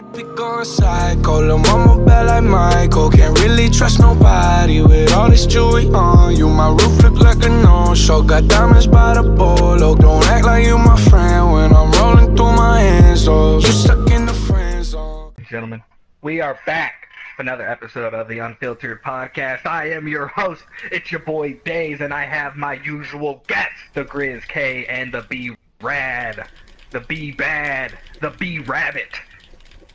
Might be going psycho, lil' mama bad like Michael. Can't really trust nobody with all this jewelry on you. My roof look like a no-show, got diamonds by the bolo Don't act like you my friend when I'm rolling through my hands Oh, you stuck in the friend zone. Gentlemen, we are back for another episode of the Unfiltered Podcast. I am your host, it's your boy Days, and I have my usual guests, the Grizz K and the B Rad, the B Bad, the B Rabbit.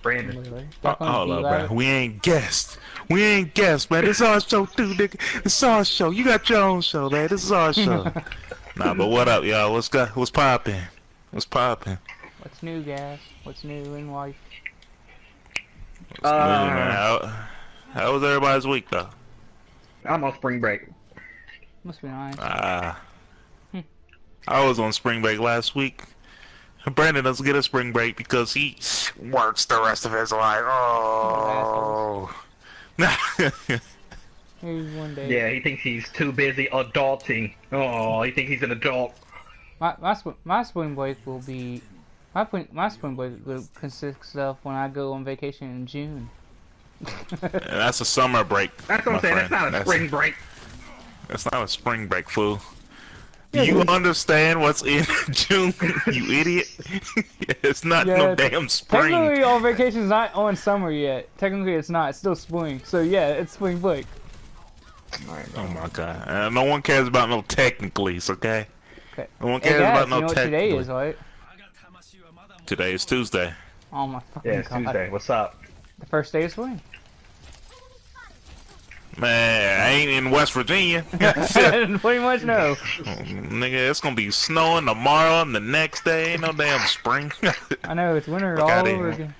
Brandon. Uh, hold up, bro. We ain't guests. We ain't guests, man. This our show too, nigga. This our show. You got your own show, man. This is our show. nah, but what up, y'all? What's got? What's poppin'? What's poppin'? What's new, guys? What's new in life? What's Uh, new, man? How, how was everybody's week, though? I'm on spring break. Must be nice. Ah, I was on spring break last week. Brandon doesn't get a spring break because he works the rest of his life. Oh. Maybe one day. Yeah, he thinks he's too busy adulting. Oh, he thinks he's an adult. My my, sp- my spring break will be my spring my spring break will consist of when I go on vacation in June. That's a summer break. That's what my I'm saying. That's not a spring break. That's not a spring break, fool. Do you understand what's in June, you idiot? it's not no Yeah, damn spring. Technically, our vacation's not on summer yet. Technically, it's not. It's still spring. So yeah, it's spring break. Oh my god. Uh, no one cares about no technicallys, okay? Okay. No one Hey cares guys, about no you know today is, right? Today is Tuesday. Oh my fucking Yeah, it's god! Tuesday. What's up? The first day of spring. Man, I ain't in West Virginia. Pretty much no. Nigga, it's gonna be snowing tomorrow and the next day. Ain't no damn spring. I know it's winter Fuck all over here. again.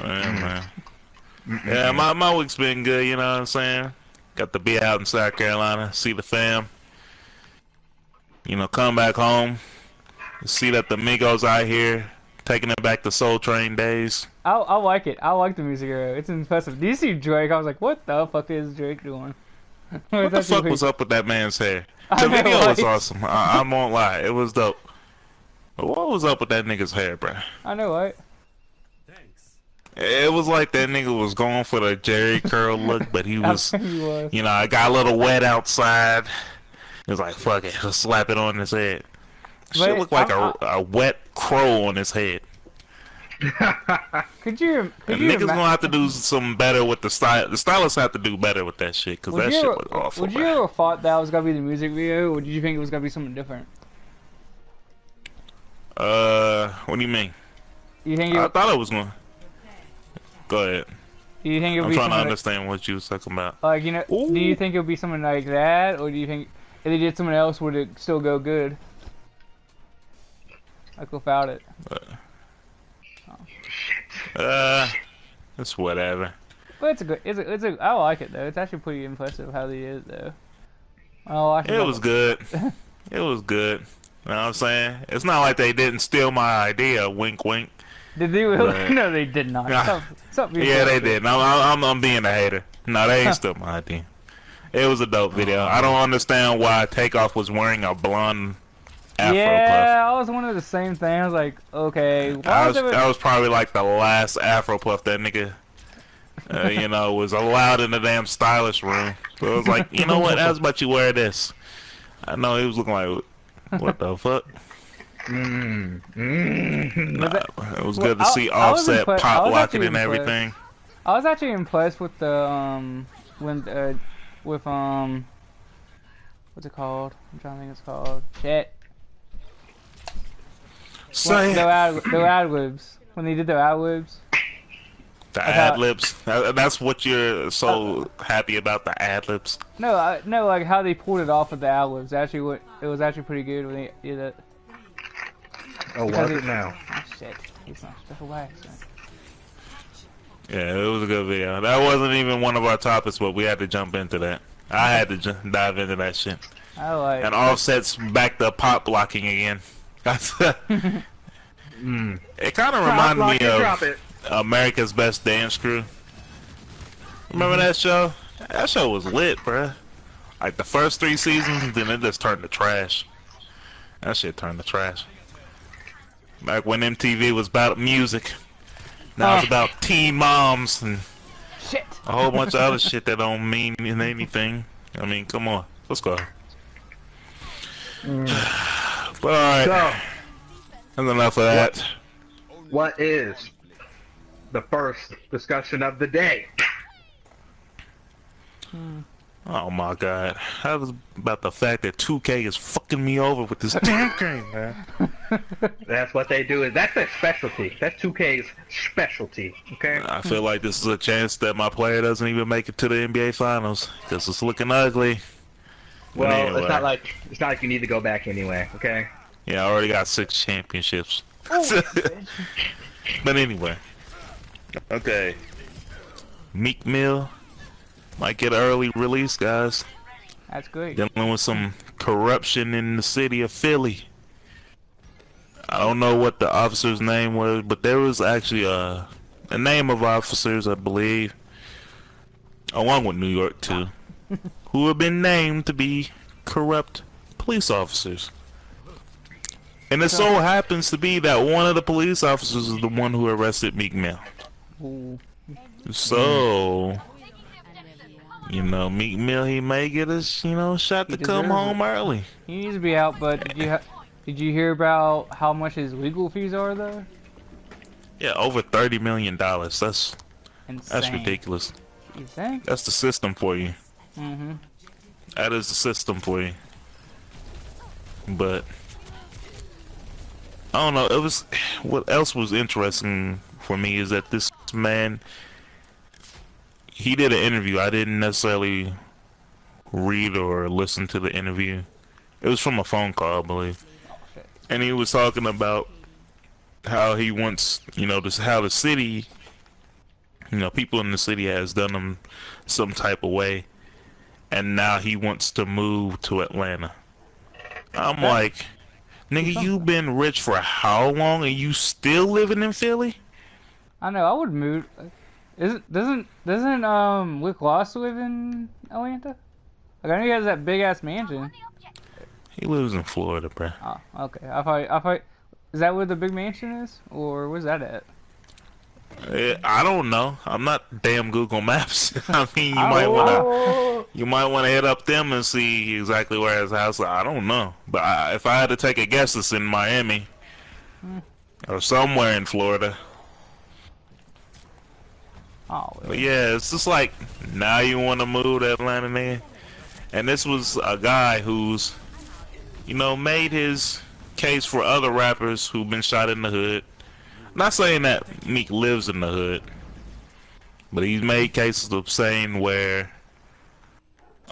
Yeah, man. Yeah, my, my week's been good, you know what I'm saying? Got to be out in South Carolina, see the fam. You know, come back home, see that the Migos out here, taking it back to Soul Train days. I I like it. I like the music video. It's impressive. Do you see Drake? I was like, what the fuck is Drake doing? What the fuck was up with that man's hair? The video was awesome. I, I won't lie, it was dope. But what was up with that nigga's hair, bro? I know, right? Thanks. It was like that nigga was going for the Jerry curl look, but he was, he was. you know, I got a little wet outside. He was like, fuck it, just slap it on his head. Shit But looked like I'm- a, a wet crow on his head. Could you? Could And you? niggas ima- gonna have to do some better with the style. The stylists have to do better with that shit, cause that you shit was awful. Would you bro. ever thought that was gonna be the music video, or did you think it was gonna be something different? Uh, what do you mean? You think it? I thought it was gonna. Go ahead. do you think it would I'm be trying to something understand what you was talking about. like, like you know? Do you think it would be something like that, or do you think if they did something else, would it still go good? Like without it. Uh, it's whatever. But it's a good. It's a. It's a. I like it though. It's actually pretty impressive how they is though. Oh, I It was good. It was good. You know what I'm saying? It's not like they didn't steal my idea. Wink, wink. Did they really? Right. no, they did not. Nah. Yeah, they did. I'm, I'm, I'm being a hater. No, they ain't steal my idea. It was a dope video. I don't understand why Takeoff was wearing a blonde afro Yeah, I was one of the same thing. I was like, okay, I was, there? that was probably like the last afro puff that nigga, uh, you know, was allowed in the damn stylish room. So it was like, you know what? How's about you wear this? I know he was looking like, what the fuck? Mm, mm. Nah, that- it was Well, good to I- see I Offset I pop was locking and everything. I was actually impressed with the um when uh with um what's it called? I'm trying to think it's called. Shit. Say Their ad their ad libs when they did their ad libs. the I ad libs. That's what you're so happy about the ad libs. No, I, no, like how they pulled it off with the ad libs. Actually, what it was actually pretty good when they did it. Oh, Because was it- it now? Oh shit, it's not special wax. man. Yeah, it was a good video. That wasn't even one of our topics, but we had to jump into that. I had to j- dive into that shit. I like. And Offset's back to pop blocking again. Mm. it kind of reminded me of. America's Best Dance Crew. Remember that show? That show was lit, bruh. Like the first three seasons, then it just turned to trash. That shit turned to trash. Back when MTV was about music. Now it's Oh. about teen moms and Shit. a whole bunch of other shit that don't mean anything. I mean, come on. Let's go. But alright, So, that's enough of that. what is the first discussion of the day? Hmm. Oh my god. That was about the fact that 2K is fucking me over with this damn game, man. That's what they do. Is that's their specialty. That's 2K's specialty. Okay. I feel like this is a chance that my player doesn't even make it to the NBA Finals because it's looking ugly. But Well, anyway. it's not like it's not like you need to go back anyway. Okay. Yeah, I already got six championships. Oh, but anyway. Okay. Meek Mill might get an early release, guys. That's good. Dealing with some corruption in the city of Philly. I don't know what the officer's name was, but there was actually uh, a, a name of officers, I believe, oh, along with New York too, who have been named to be corrupt police officers. And it so happens to be that one of the police officers is the one who arrested Meek Mill. So, you know, Meek Mill, he may get a, you know, shot He to come home it. early. He needs to be out, but did you ha- did you hear about how much his legal fees are though? Yeah, over thirty million dollars. That's Insane. that's ridiculous. You think? That's the system for you. Mm-hmm. That is the system for you. But I don't know. It was what else was interesting for me is that this man he did an interview. I didn't necessarily read or listen to the interview. It was from a phone call, I believe. And he was talking about how he wants, you know, this how the city, you know, people in the city has done him some type of way, and now he wants to move to Atlanta. I'm like, nigga, you been rich for how long, and you still living in Philly? I know. I would move. Isn't doesn't doesn't um Luke Loss live in Atlanta? Like I know he has that big ass mansion. He lives in Florida, bro. Oh, okay. I thought I thought is that where the big mansion is, or where's that at? Eh, I don't know. I'm not damn Google Maps. I mean, you might wanna. Oh, You might want to hit up them and see exactly where his house. is. I don't know, but I, if I had to take a guess, it's in Miami hmm. or somewhere in Florida. oh, But yeah, it's just like now you want to move to Atlanta, man. And this was a guy who's, you know, made his case for other rappers who've been shot in the hood. Not saying that Meek lives in the hood, but he's made cases of saying where,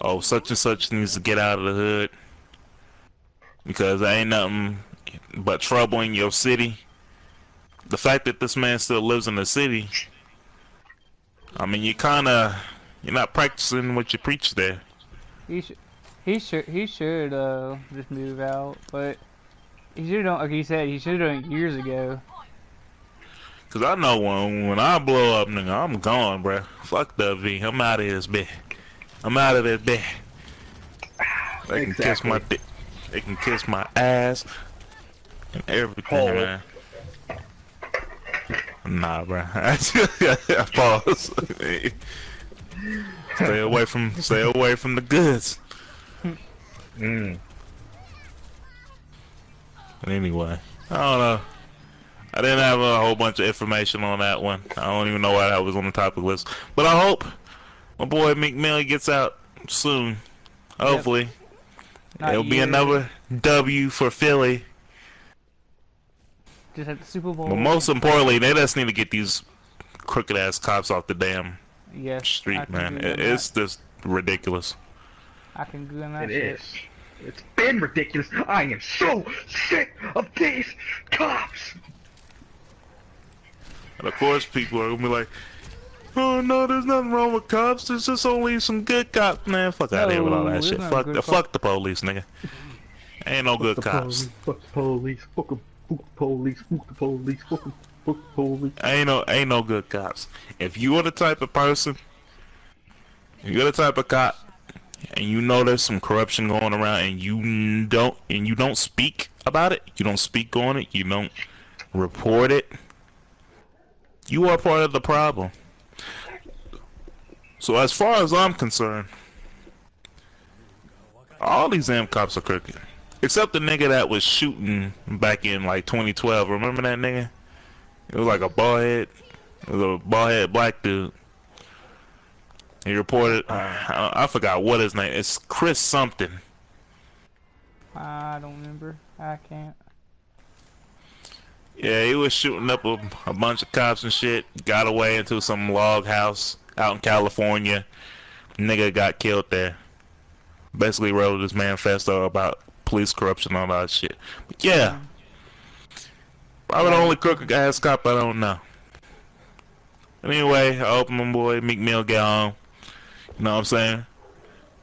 oh, such and such needs to get out of the hood because there ain't nothing but trouble in your city. The fact that this man still lives in the city I mean, you kind of you're not practicing what you preach there. he should he should he should uh just move out, but he should have like he said he should have done it years ago. Cause I know when when I blow up, nigga, I'm gone, bruh. Fuck the V. I'm out of this bitch. I'm out of this bitch. They can kiss my dick. They can kiss my ass and everything, man. Nah, bruh. Pause. stay away from stay away from the goods. Mm. Anyway, I don't know. I didn't have a whole bunch of information on that one. I don't even know why that was on the topic list. But I hope my boy Meek Mill gets out soon. Hopefully. Not It'll be another W for Philly. Just at the Super Bowl. But most importantly, they just need to get these crooked ass cops off the damn yes, street, man. agree on It, it's just ridiculous. I can agree on that. It shit. is. It's been ridiculous. I am so sick of these cops. And of course, people are gonna be like, "Oh no, there's nothing wrong with cops. There's just only some good cops." Man, fuck out of here with all that oh, shit. Fuck the cops. fuck the police, nigga. Ain't no good cops. Police, fuck the police. Fuck 'em. Fuck the police. Fuck the police. Fuck 'em. Fuck the police. Ain't no ain't no good cops. If you are the type of person, if you're the type of cop, and you know there's some corruption going around, and you don't and you don't speak about it, you don't speak on it, you don't report it, you are part of the problem. So as far as I'm concerned, all these M cops are crooked. Except the nigga that was shooting back in like 2012. Remember that nigga? It was like a bald head. It was a bald head black dude. He reported. Uh, I, I forgot what his name. It's Chris something. I don't remember. I can't. Yeah, he was shooting up a, a bunch of cops and shit. Got away into some log house out in California. Nigga got killed there. Basically wrote this manifesto about police corruption and all that shit. But yeah. Probably the only crooked ass cop I don't know. Anyway, I hope my boy Meek Mill get on. You know what I'm saying?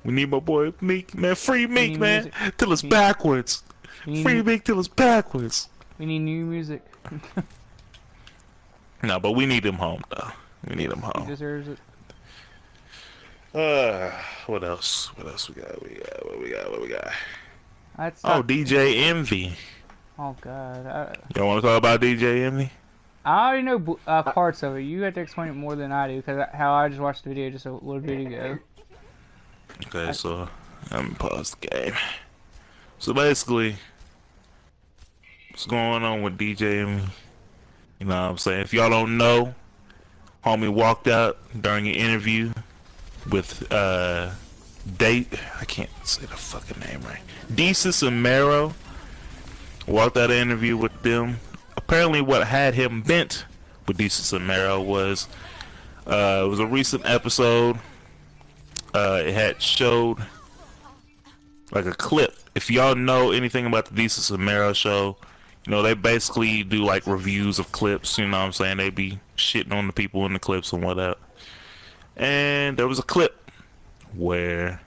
We need my boy Meek, man. Free Meek, man. music. Till it's We- backwards. Free Meek till it's backwards. we need new music. No, but we need him home, though. We need him home. he home. deserves it. Uh, what else? What else we got? We got what we got? What we got? That's Oh, DJ Envy. oh god. I, You want to talk about DJ Envy? I already know uh, parts of it. You have to explain it more than I do because how I just watched the video just a little bit ago. Okay, so I'm pause the game. So basically, what's going on with DJ Envy? You know what I'm saying? If y'all don't know, homie walked out during an interview with uh date I can't say the fucking name right. Desus and walked out an interview with them. Apparently what had him bent with Desus and was uh it was a recent episode. Uh it had showed like a clip. If y'all know anything about the Desus and show, you know, they basically do like reviews of clips, you know what I'm saying? They be shitting on the people in the clips and whatnot. And there was a clip where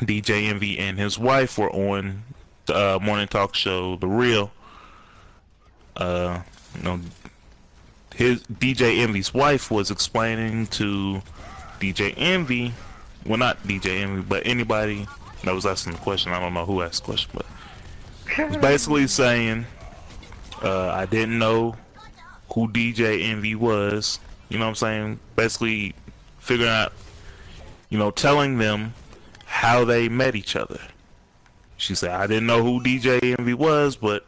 DJ Envy and his wife were on the uh, morning talk show The Real. Uh, you know, his DJ Envy's wife was explaining to DJ Envy, well, not DJ Envy, but anybody that was asking the question. I don't know who asked the question, but was basically saying, uh, I didn't know who DJ Envy was. You know what I'm saying? Basically, figuring out, you know, telling them how they met each other. She said, I didn't know who DJ Envy was, but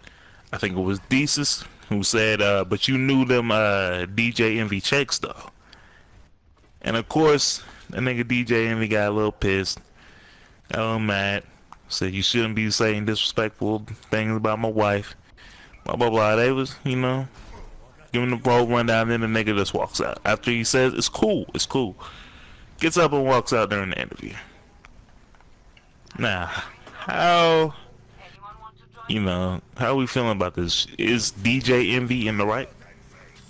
I think it was Desus who said, uh, but you knew them uh, DJ Envy checks, though. And of course, that nigga DJ Envy got a little pissed, little mad, said you shouldn't be saying disrespectful things about my wife, blah blah blah. They was, you know, giving the bro rundown, then the nigga just walks out. After he says it's cool, it's cool. Gets up and walks out during the interview. Now, how you know, how we feeling about this? Is DJ Envy in the right?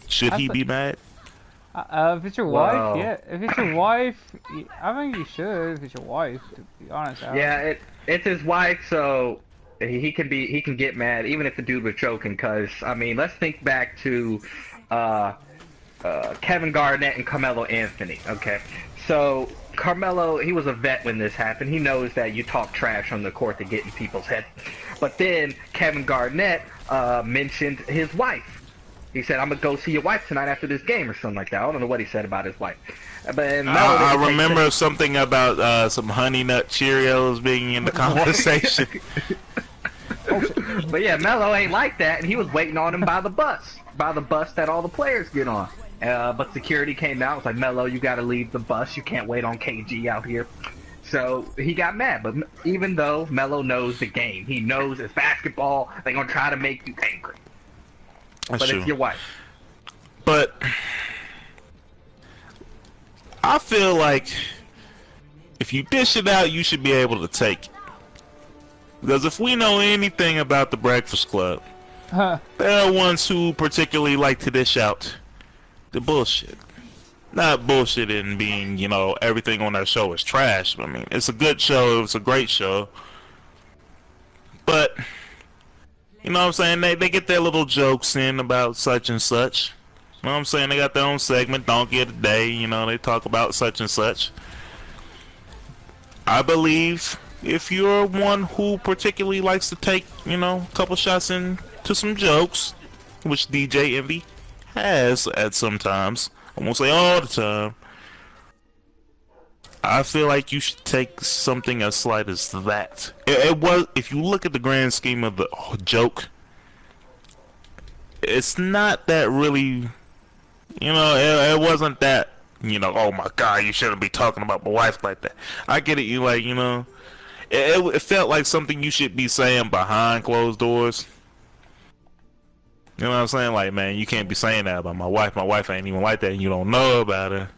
Should he be mad? Uh, uh, if it's your Wow. wife, yeah. If it's your wife, I think you should. If it's your wife, to be honest. Yeah, it it's his wife, so he he can be he can get mad even if the dude was choking. Cause I mean, let's think back to uh, uh, Kevin Garnett and Carmelo Anthony. Okay, so Carmelo he was a vet when this happened. He knows that you talk trash on the court to get in people's heads. But then Kevin Garnett uh, mentioned his wife. He said, "I'm gonna go see your wife tonight after this game" or something like that. I don't know what he said about his wife. But I, I remember something about uh, some honey nut Cheerios being in the conversation. But yeah, Mello ain't like that, and he was waiting on him by the bus, by the bus that all the players get on. Uh, but security came out, was like, Mello, you got to leave the bus. You can't wait on KG out here. So he got mad. But even though Mello knows the game, he knows it's basketball. They're gonna try to make you angry. That's But true. it's your wife. But I feel like if you dish it out, you should be able to take it. Because if we know anything about the Breakfast Club, Huh. they're ones who particularly like to dish out the bullshit. Not bullshit in being, you know, everything on that show is trash. I mean, it's a good show. It's a great show. But, you know what I'm saying? They, they get their little jokes in about such and such. You know what I'm saying? They got their own segment, Donkey of the Day. You know, they talk about such and such. I believe if you're one who particularly likes to take, you know, a couple shots into some jokes, which DJ Envy has at some times. I won't say all the time. I feel like you should take something as slight as that. It, it was, if you look at the grand scheme of the joke, it's not that really, you know, it, it wasn't that, you know, oh my god, you shouldn't be talking about my wife like that. I get it, you like, you know, it, it felt like something you should be saying behind closed doors. You know what I'm saying? Like, man, you can't be saying that about my wife. My wife ain't even like that, and you don't know about her.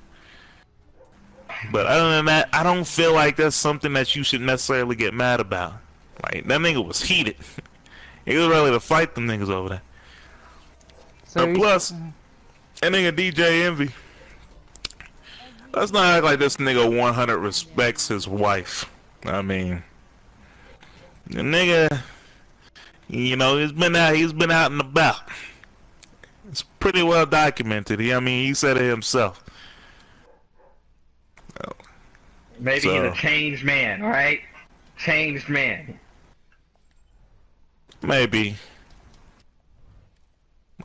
But other than that, I don't feel like that's something that you should necessarily get mad about. Like, that nigga was heated. he was ready to fight them niggas over there. So and plus, that nigga DJ Envy. Let's not act like this nigga 100 respects his wife. I mean, the nigga you know, he's been out. He's been out and about. It's pretty well documented. He, I mean, he said it himself. Maybe so. he's a changed man, right? Changed man. Maybe.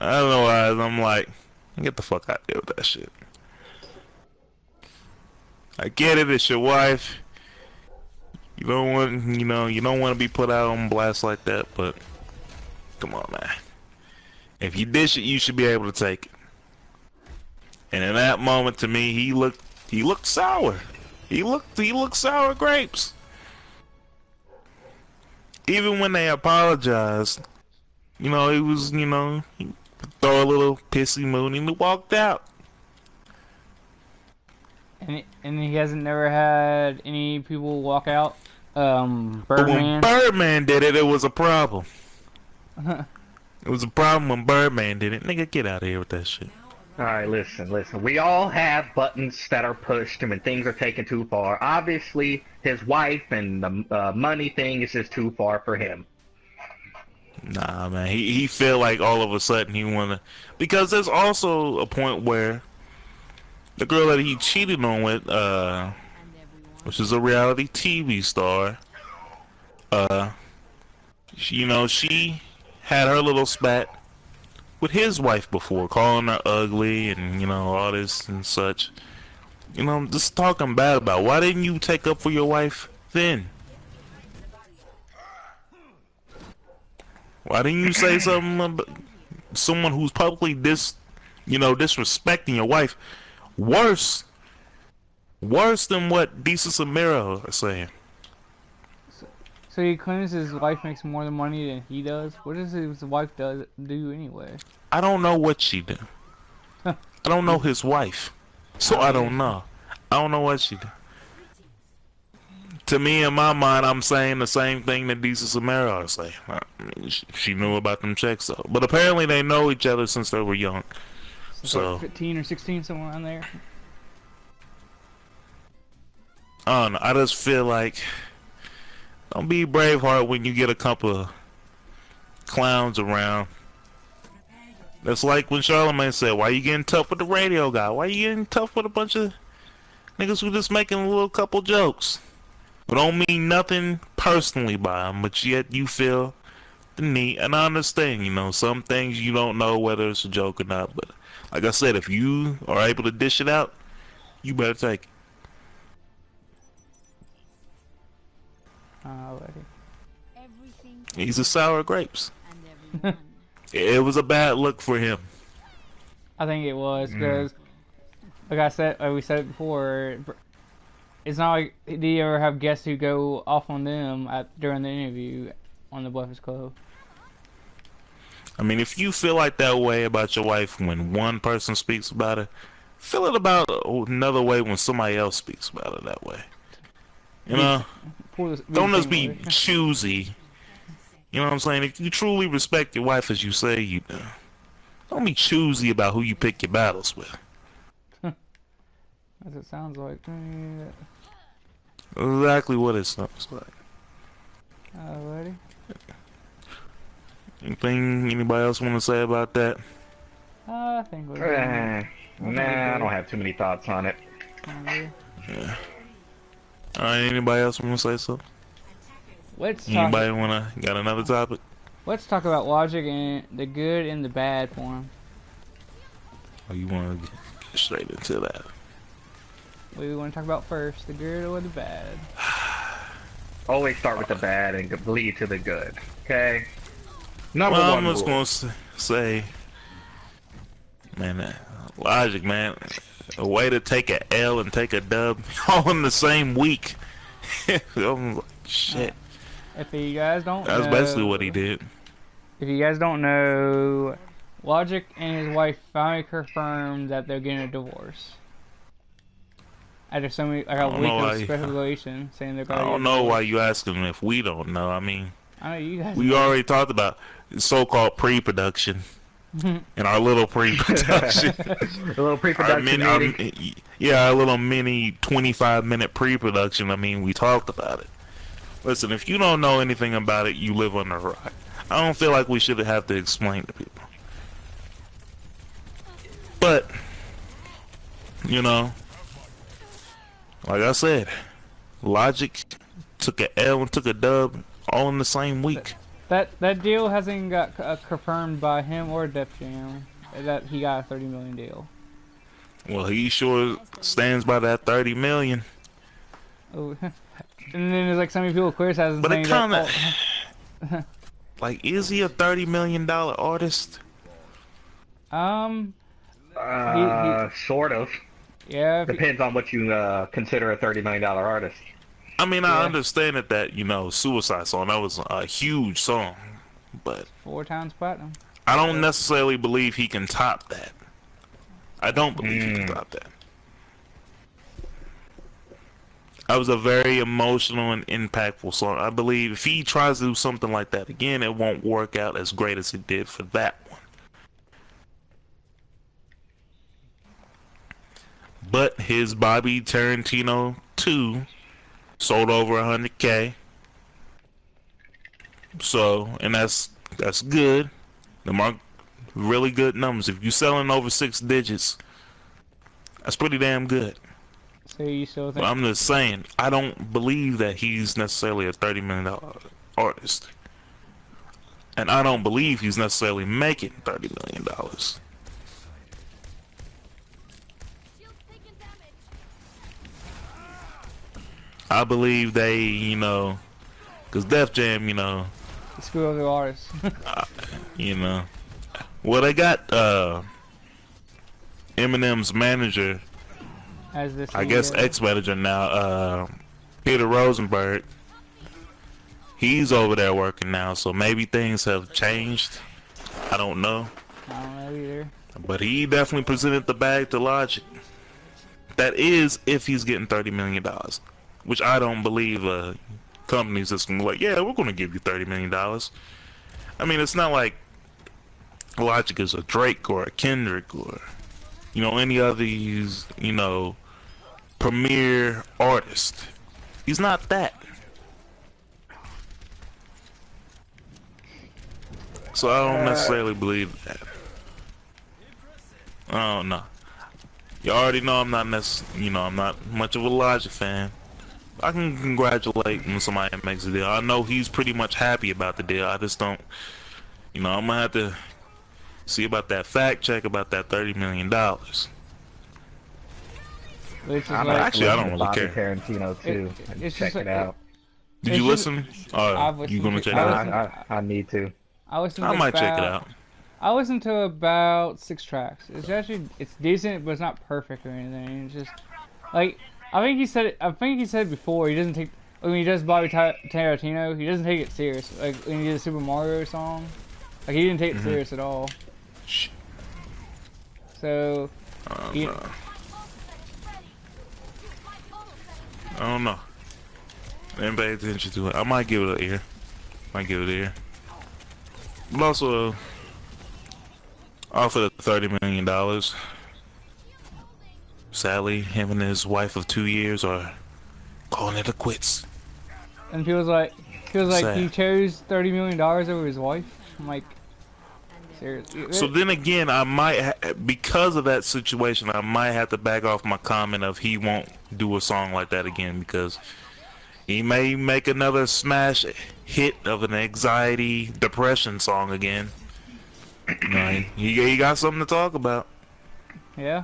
Otherwise, I'm like, get the fuck out of here with that shit. I get it. It's your wife. You don't want, you know, you don't want to be put out on blast like that, but. Come on, man. If you dish it, you should be able to take it. And in that moment, to me, he looked he looked sour. He looked he looked sour grapes. Even when they apologized, you know, he was you know he throw a little pissy moon and he walked out. And and he hasn't never had any people walk out. Um, Birdman. But when Birdman did it, it was a problem. it was a problem when Birdman did it. Nigga, get out of here with that shit. Alright, listen, listen. We all have buttons that are pushed and when things are taken too far. Obviously, his wife and the uh, money thing is just too far for him. Nah, man. He he feel like all of a sudden he wanna because there's also a point where the girl that he cheated on with, uh, which is a reality TV star, uh, she, you know, she had her little spat with his wife before, calling her ugly and, you know, all this and such. You know, just talking bad about. Why didn't you take up for your wife then? Why didn't you say something about someone who's publicly dis, you know, disrespecting your wife? Worse, worse than what Desus and Mero are saying. So he claims his wife makes more than money than he does. What does his wife does do anyway? I don't know what she do. I don't know his wife, so I don't know. I don't know what she do. To me, in my mind, I'm saying the same thing that Desus and Mero are saying. I mean, she knew about them checks though, but apparently they know each other since they were young. So, so 15 or 16, somewhere around there. I don't know. I just feel like don't be Braveheart when you get a couple of clowns around. That's like when Charlemagne said, why you getting tough with the radio guy? Why you getting tough with a bunch of niggas who just making a little couple jokes? But don't mean nothing personally by them, but yet you feel the need. And I understand, you know, some things you don't know whether it's a joke or not. But like I said, if you are able to dish it out, you better take it. Already. He's a sour grapes. it was a bad look for him. I think it was because, mm. like I said, like we said it before, it's not like do you ever have guests who go off on them at, during the interview on the Breakfast Club? I mean, if you feel like that way about your wife when one person speaks about it, feel it about another way when somebody else speaks about it that way. You know, don't just be choosy. You know what I'm saying? If you truly respect your wife as you say you do, don't be choosy about who you pick your battles with. as it sounds like. Exactly what it sounds like. Alrighty. Anything anybody else want to say about that? Uh, I think we're. Uh, nah, I don't have too many thoughts on it. Yeah. Alright, anybody else want to say something? Let's Anybody want to got another topic? Let's talk about Logic and the good and the bad for him. Or you want to get straight into that? What do we want to talk about first, the good or the bad? Always start with the bad and lead to the good. Okay. Number Well, one I'm just rule. gonna say, man, uh, Logic, man, a way to take a L and take a dub all in the same week. I'm like, shit. If you guys don't That's know, basically what he did. If you guys don't know, Logic and his wife finally confirmed that they're getting a divorce. After so many, like a week of speculation saying they're I going to don't know why you asking if we don't know. I mean, I know you guys. we already talked about so-called pre-production and our little pre-production. a little pre-production mini, our, yeah, a little mini 25-minute pre-production. I mean, we talked about it. Listen, if you don't know anything about it, you live on the rock. I don't feel like we should have to explain to people. But, you know, like I said, Logic took a L and took a dub all in the same week. That that deal hasn't got uh, confirmed by him or Def Jam that he got a 30 million deal. Well, he sure stands by that 30 million. Oh, and then there's like so many people criticizing But saying it that, kind of like, is he a 30 million dollar artist? oh, um Uh, sort of. yeah if you- Depends on what you uh, consider a thirty million dollar artist. I mean, I understand it that you know, Suicide Song that was a huge song, but four times platinum. I don't necessarily believe he can top that. I don't believe he can Mm. top that. That was a very emotional and impactful song. I believe if he tries to do something like that again, it won't work out as great as it did for that one. But his Bobby Tarantino 2 sold over 100k. So, and that's that's good. The mark really good numbers. If you're selling over six digits, that's pretty damn good. So you still think But I'm just saying, I don't believe that he's necessarily a thirty million dollar artist, and I don't believe he's necessarily making thirty million dollars. I believe they, you know, because Def Jam, you know, screw the artists? you know, well they got uh Eminem's manager As this, I guess ex-manager now, uh, Peter Rosenberg. He's over there working now, so maybe things have changed. I don't know, I don't know either. but he definitely presented the bag to Logic. That is, if he's getting thirty million dollars, which I don't believe. Uh, companies that's gonna be like, yeah, we're gonna give you thirty million dollars. I mean, it's not like Logic is a Drake or a Kendrick or you know any other you know premier artist. He's not that. So I don't necessarily believe that. I don't know. You already know I'm not necess- you know, I'm not much of a Logic fan. I can congratulate when somebody makes a deal. I know he's pretty much happy about the deal. I just don't, you know, I'm gonna have to see about that fact check about that thirty million dollars. Which is I'm like, Actually, I don't listening to really Bobby care. Tarantino too. It- it's check just it out. Did you listen? Uh, I've you gonna check I it out? listened- I, I need to. I listened to I might check it out. I listened to about six tracks. It's actually it's decent, but it's not perfect or anything. It's just like I think he said it. I think he said before. He doesn't take when he does Bobby Tarantino. He doesn't take it serious. Like when he did the Super Mario song, like he didn't take it serious at all. Shh. So he. I don't know. I didn't pay attention to it. I might give it an ear. Might give it an ear. But also, uh, offered thirty million dollars. Sadly, him and his wife of two years are calling it a quits. and he was like he was like he Sad. chose thirty million dollars over his wife. I'm like, seriously. So then again, I might, ha- because of that situation, I might have to back off my comment of he won't do a song like that again because he may make another smash hit of an anxiety depression song again. Right. He, he got something to talk about. Yeah.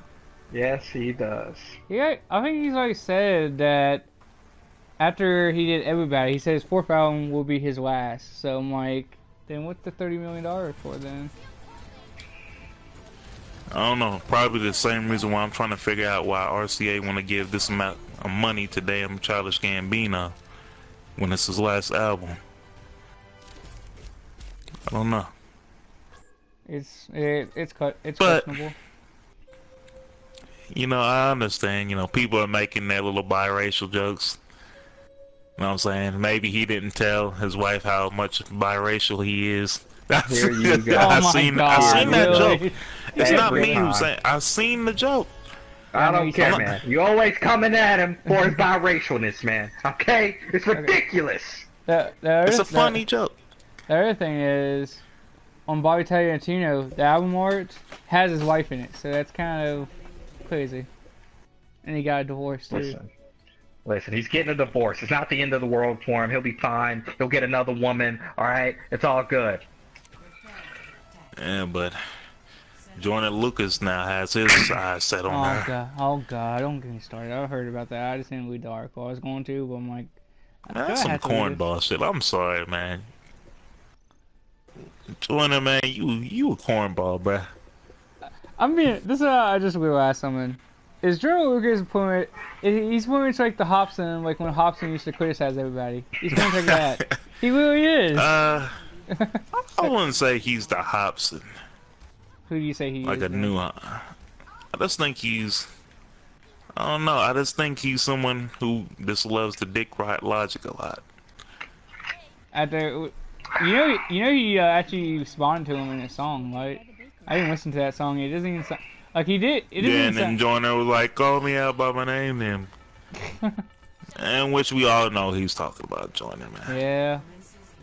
Yes, he does. Yeah, I think he's like said that after he did everybody, he says his fourth album will be his last. So I'm like, then what's the thirty million dollars for then? I don't know. Probably the same reason why I'm trying to figure out why RCA want to give this amount of money to damn Childish Gambino when it's his last album. I don't know. It's it, it's cut it's But- questionable. You know, I understand. You know, people are making their little biracial jokes. You know what I'm saying? Maybe he didn't tell his wife how much biracial he is. Here you go. Oh I my seen, god! I seen that joke. It's Every not me time. who's saying. I seen the joke. I I don't care, talking- man. You always coming at him for his biracialness, man. Okay? It's ridiculous. The, the It's other- a funny joke. The, the other thing is, on Bobby Tarantino, the album art has his wife in it, so that's kind of crazy. And he got a divorce too. Listen. Listen, he's getting a divorce. It's not the end of the world for him. He'll be fine. He'll get another woman. All right? It's all good. Yeah, but Joyner Lucas now has his eyes set on Oh her. god! Oh god! Don't get me started. I heard about that. I just didn't read the article. I was going to, but I'm like, Man, I that's some have to read it. cornball shit. I'm sorry, man. Joyner, man, you you a cornball, bruh. I mean, this is I just realized something. Is Joyner Lucas putting he's putting into like the Hopsin, like when Hopsin used to criticize everybody. He's putting like that. He really is. Uh, I wouldn't say he's the Hopsin, Who do you say he like is? Like a new. I just think he's. I don't know. I just think he's someone who just loves to dick ride logic a lot. After, you know, you know, he uh, actually responded to him in a song, right? I didn't listen to that song. It doesn't even sound like he did. It Yeah, and then. Joyner was like, "Call me out by my name, then." and which we all know he's talking about Joyner, man. Yeah.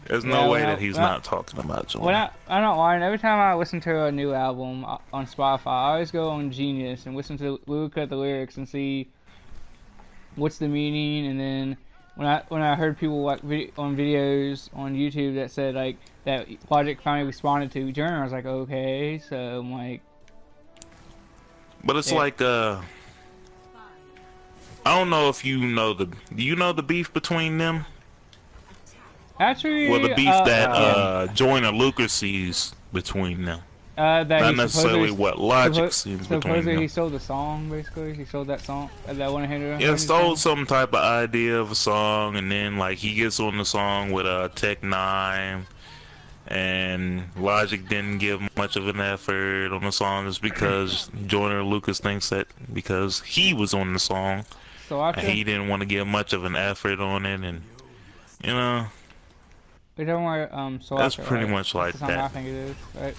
There's Yeah, no way well, that he's not talking about Joyner. When I, I don't mind. Every time I listen to a new album uh, on Spotify, I always go on Genius and listen to look at the lyrics and see what's the meaning. And then when I when I heard people like vid- on videos on YouTube that said like that Logic finally responded to Joyner, I was like, okay. So I'm like, But it's Yeah. like uh I don't know if you know the do you know the beef between them? actually, Well the beef uh, that uh, uh Joyner Lucas sees between them. Uh, that Not necessarily what logic sees between them. he sold the song basically. He sold that song uh, that one hundred. Yeah, stole some type of idea of a song and then like he gets on the song with uh Tech N9ne and Logic didn't give much of an effort on the song just because Joyner Lucas thinks that because he was on the song So after he didn't want to give much of an effort on it and you know we're talking about um. So That's pretty much like That's song I that. think it is, right?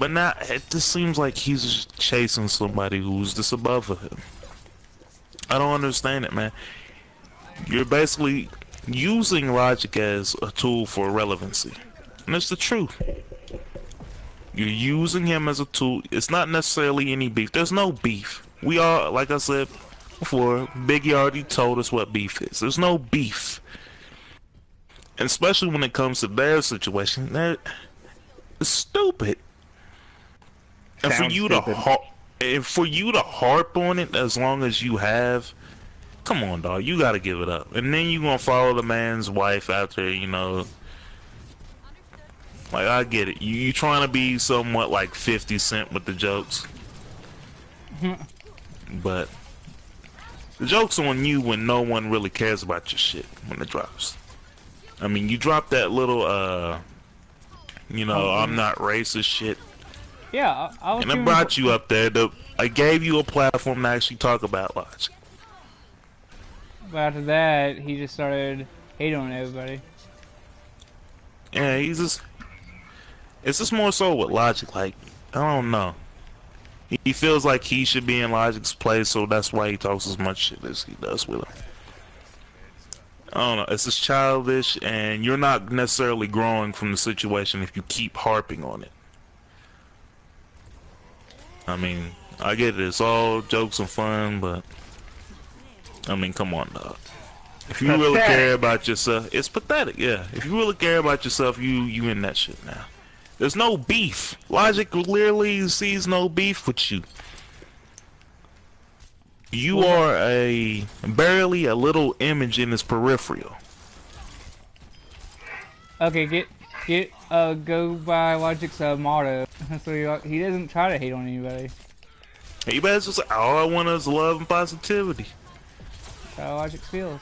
But now it just seems like he's chasing somebody who's just above him. I don't understand it man. You're basically using logic as a tool for relevancy. And it's the truth. You're using him as a tool. It's not necessarily any beef. There's no beef. We are like i said before biggie already told us what beef is. There's no beef. And especially when it comes to their situation they're stupid and for you stupid. to har- and for you to harp on it as long as you have, come on, dog, you got to give it up. And then you gonna follow the man's wife after you know. Like I get it, you you trying to be somewhat like Fifty Cent with the jokes, but the jokes on you when no one really cares about your shit when it drops. I mean, you drop that little uh, you know, I'm not racist shit. Yeah, I, I was. And I brought you up there. To, I gave you a platform to actually talk about logic. But after that, he just started hating on everybody. Yeah, he's just. It's just more so with logic. Like I don't know. He, he feels like he should be in Logic's place, so that's why he talks as much shit as he does with him. I don't know. It's just childish, and you're not necessarily growing from the situation if you keep harping on it. I mean, I get it. It's all jokes and fun, but I mean, come on, dog. If you really care about yourself, it's pathetic. Yeah. If you really care about yourself, you you in that shit now. There's no beef. Logic clearly sees no beef with you. You are a barely a little image in his peripheral. Okay, get get uh go by Logic's uh, motto. so he, he doesn't try to hate on anybody. He better just all I want is love and positivity. That's how Logic feels.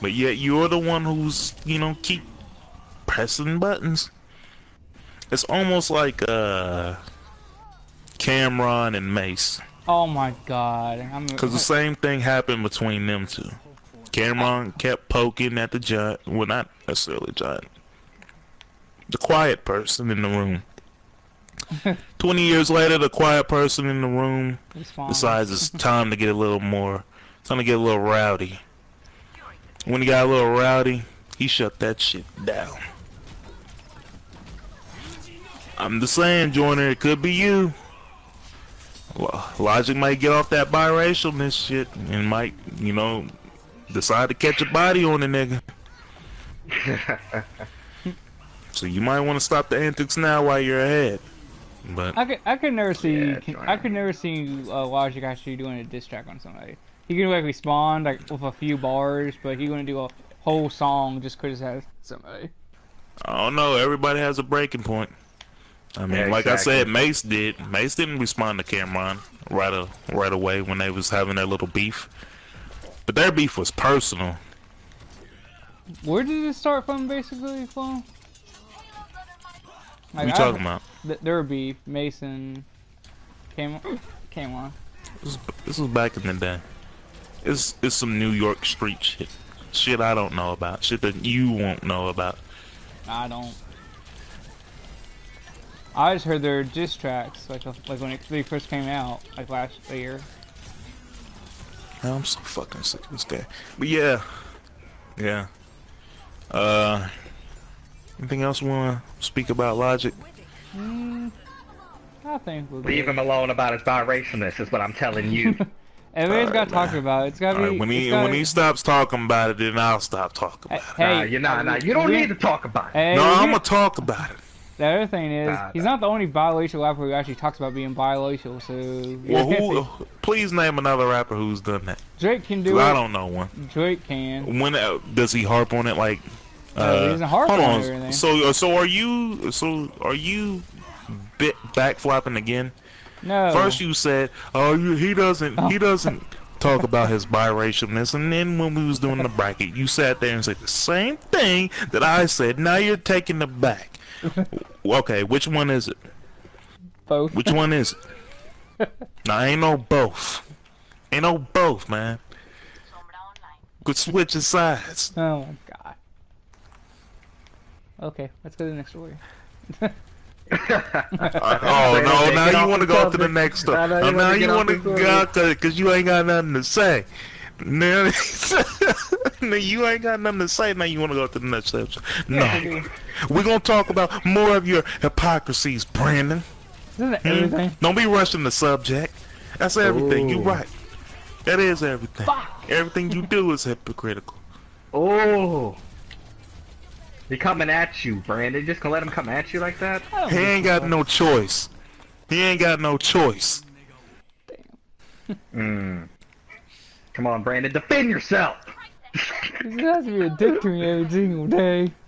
But yet you're the one who's, you know, keep pressing buttons. It's almost like uh Cam'ron and Mase. Oh my god. Because the same thing happened between them two. Cam'ron kept poking at the giant. Well, not necessarily giant. The quiet person in the room. 20 years later, the quiet person in the room Respawn. decides it's time to get a little more, time to get a little rowdy. When he got a little rowdy, he shut that shit down. I'm just saying, Joyner, it could be you. Logic might get off that biracialness shit and might, you know, decide to catch a body on the nigga. so you might want to stop the antics now while you're ahead. But I could I could never see Yeah, can- I could never see uh, Logic actually doing a diss track on somebody. He could like respond like with a few bars, but he gonna do a whole song just criticize somebody. I don't know. Everybody has a breaking point. I mean, Yeah, like I said. Mase did. Mase didn't respond to Cam'ron right a, right away when they was having their little beef. But their beef was personal. Where did it start from, basically, from? What you talking about? Th- there would be Mason, came came on. This, this was back in the day. It's it's some New York street shit. Shit I don't know about. Shit that you won't know about. I don't. I just heard their diss tracks, like like when it, they first came out, like last year. I'm so fucking sick of this guy. But yeah, yeah. Uh, anything else you wanna speak about Logic? Mm, I think we'll Leave him alone about his biracialness is what I'm telling you. Everybody's got Alright, to talk about it. It's gotta be. right, when he gotta- when he stops talking about it, then I'll stop talking Hey, about it. hey, nah, you're not. Nah, you don't we- need to talk about it. Hey, No, we I'm gonna talk about it. The other thing is, Nah, he's nah. not the only biracial rapper who actually talks about being biracial. So Well, who? Please name another rapper who's done that. Drake can do it. I don't know one. Drake can. When uh, does he harp on it? Like, No, uh, he hold on on. it or anything. So, uh, so are you? So are you? Bit backflapping again? No. First you said, "Oh, you, he doesn't. He doesn't talk about his biracialness." And then when we was doing the bracket, you sat there and said the same thing that I said. Now you're taking it back. okay, which one is it? both. Which one is it? Now ain't no both. Ain't no both, man. Quit switching sides. Oh my god. Okay, let's go to the next story. oh no! Get Now you want to the go to the next stuff. Nah, nah, Oh, you now wanna you get want to the go because you ain't got nothing to say. Now now you ain't got nothing to say. Now you want to go to the next subject. No, we're gonna talk about more of your hypocrisies, Brandon. Isn't it Hmm? everything? Don't be rushing the subject. That's everything. You Ooh. right. That is everything. Fuck. Everything you do is hypocritical. oh, he coming at you, Brandon. Just gonna let him come at you like that? He ain't got no choice. He ain't got no choice. Mm. Come on, Brandon, defend yourself. He has to be a dick to me every single day.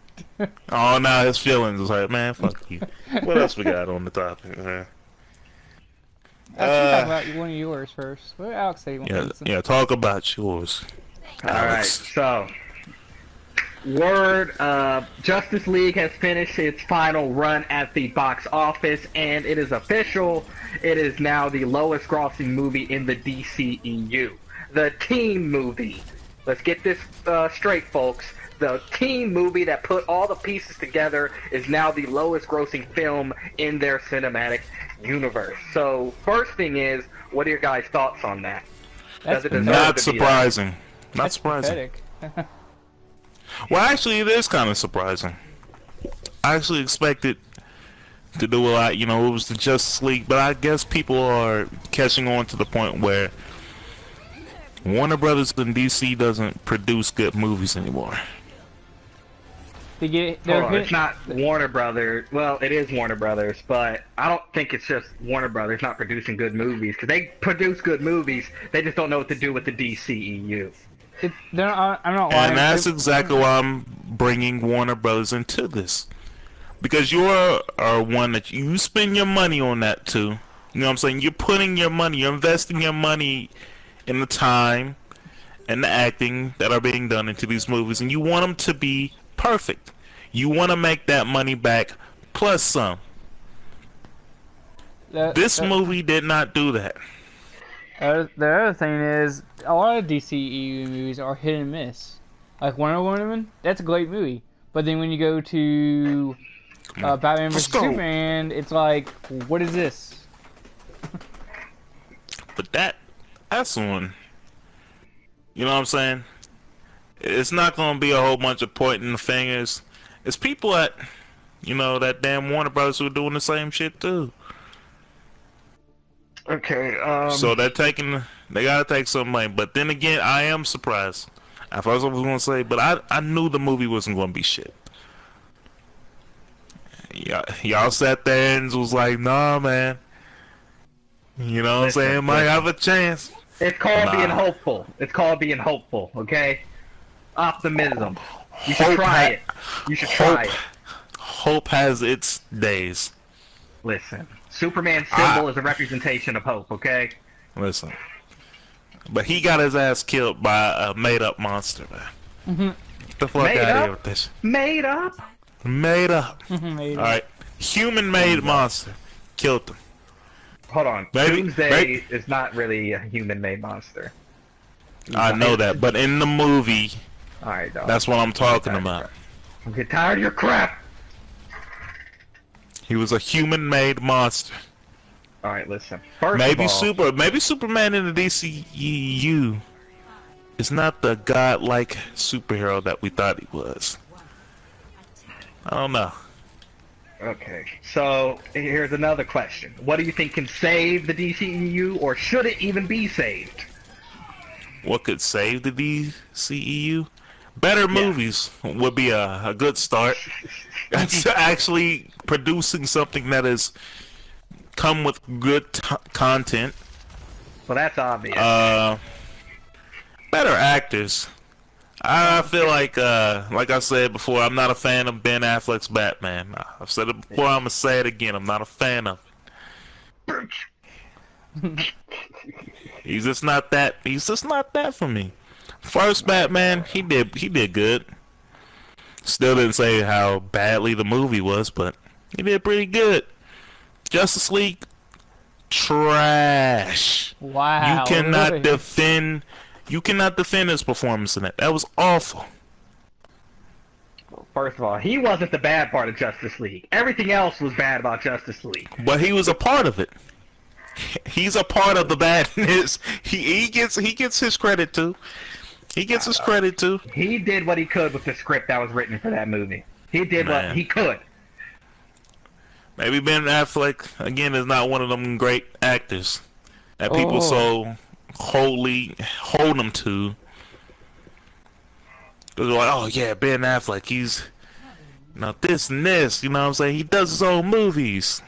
Oh, now his feelings is hurt, man. Fuck you. What else we got on the topic? man? I should talk Uh, about one of yours first. What did Alex say? Yeah, yeah. Talk about yours. All right, Alex. so word: uh, Justice League has finished its final run at the box office, and it is official. It is now the lowest-grossing movie in the DCEU, the team movie. Let's get this uh, straight, folks. The team movie that put all the pieces together is now the lowest-grossing film in their cinematic universe. So, first thing is, what are your guys' thoughts on that? That's Does it Not to that? surprising. Not That's surprising. pathetic. Well, actually, it is kind of surprising. I actually expected to do a lot. You know, it was the Justice League, but I guess people are catching on to the point where Warner Brothers and DC doesn't produce good movies anymore. They get Hold on, hit- it's not Warner Brothers. Well, it is Warner Brothers, but I don't think it's just Warner Brothers not producing good movies because they produce good movies. They just don't know what to do with the DCEU. It, they're not, I'm not lying. And that's exactly why I'm bringing Warner Brothers into this. Because you're are one that you spend your money on that too. You know what I'm saying? You're putting your money, you're investing your money in the time and the acting that are being done into these movies, and you want them to be perfect. You want to make that money back plus some. the- This the- movie did not do that. Uh, the other thing is, a lot of DCEU movies are hit and miss. Like Wonder Woman, that's a great movie. But then when you go to uh, Batman vs. Superman, it's like, what is this? But that that's one. You know what I'm saying? It's not gonna be a whole bunch of pointing the fingers. It's people at you know, that damn Warner Brothers who are doing the same shit too. Okay. Um, so they're taking they gotta take some blame. But then again, I am surprised. At first I was gonna say, but I I knew the movie wasn't gonna be shit. Y'all, y'all sat there and was like, nah man. You know what I'm saying? Might have a chance. it's called Nah. being hopeful. It's called being hopeful. Okay. Optimism. You should Hope try ha- it. You should hope, try it. hope has its days. Listen, Superman's Ah. symbol is a representation of hope. Okay. Listen. But he got his ass killed by a made up monster, man. Get the fuck Made out of up? here with this. Made up. Made up. Maybe. Alright. Human made monster. Killed him. Hold on. Maybe- Doomsday maybe- is not really a human-made monster. I know that, but in the movie, All right, dog. that's what I'm talking about. I'm getting tired of your crap. He was a human made monster. All right, listen. First Maybe all, super maybe Superman in the DCU is not the godlike superhero that we thought he was. I don't know. Okay, so here's another question. What do you think can save the DCEU, or should it even be saved? what could save the DCEU? Better movies would be a, a good start. That's actually producing something that is come with good t- content. Well, that's obvious. Uh, better actors. I feel like, uh, like I said before, I'm not a fan of Ben Affleck's Batman. I've said it before. I'm gonna say it again. I'm not a fan of. it. He's just not that. He's just not that for me. First Batman, he did he did good. Still didn't say how badly the movie was, but he did pretty good. Justice League, trash. Wow. You cannot really? defend. You cannot defend his performance in it. That was awful. First of all, he wasn't the bad part of Justice League. Everything else was bad about Justice League. But he was a part of it. He's a part of the badness. He he gets he gets his credit too. He gets his uh, credit too. He did what he could with the script that was written for that movie. He did Man. what he could. Maybe Ben Affleck again is not one of them great actors that people Oh. so wholly hold him to. They're like, oh yeah, Ben Affleck, he's now this and this. You know what I'm saying? He does his own movies.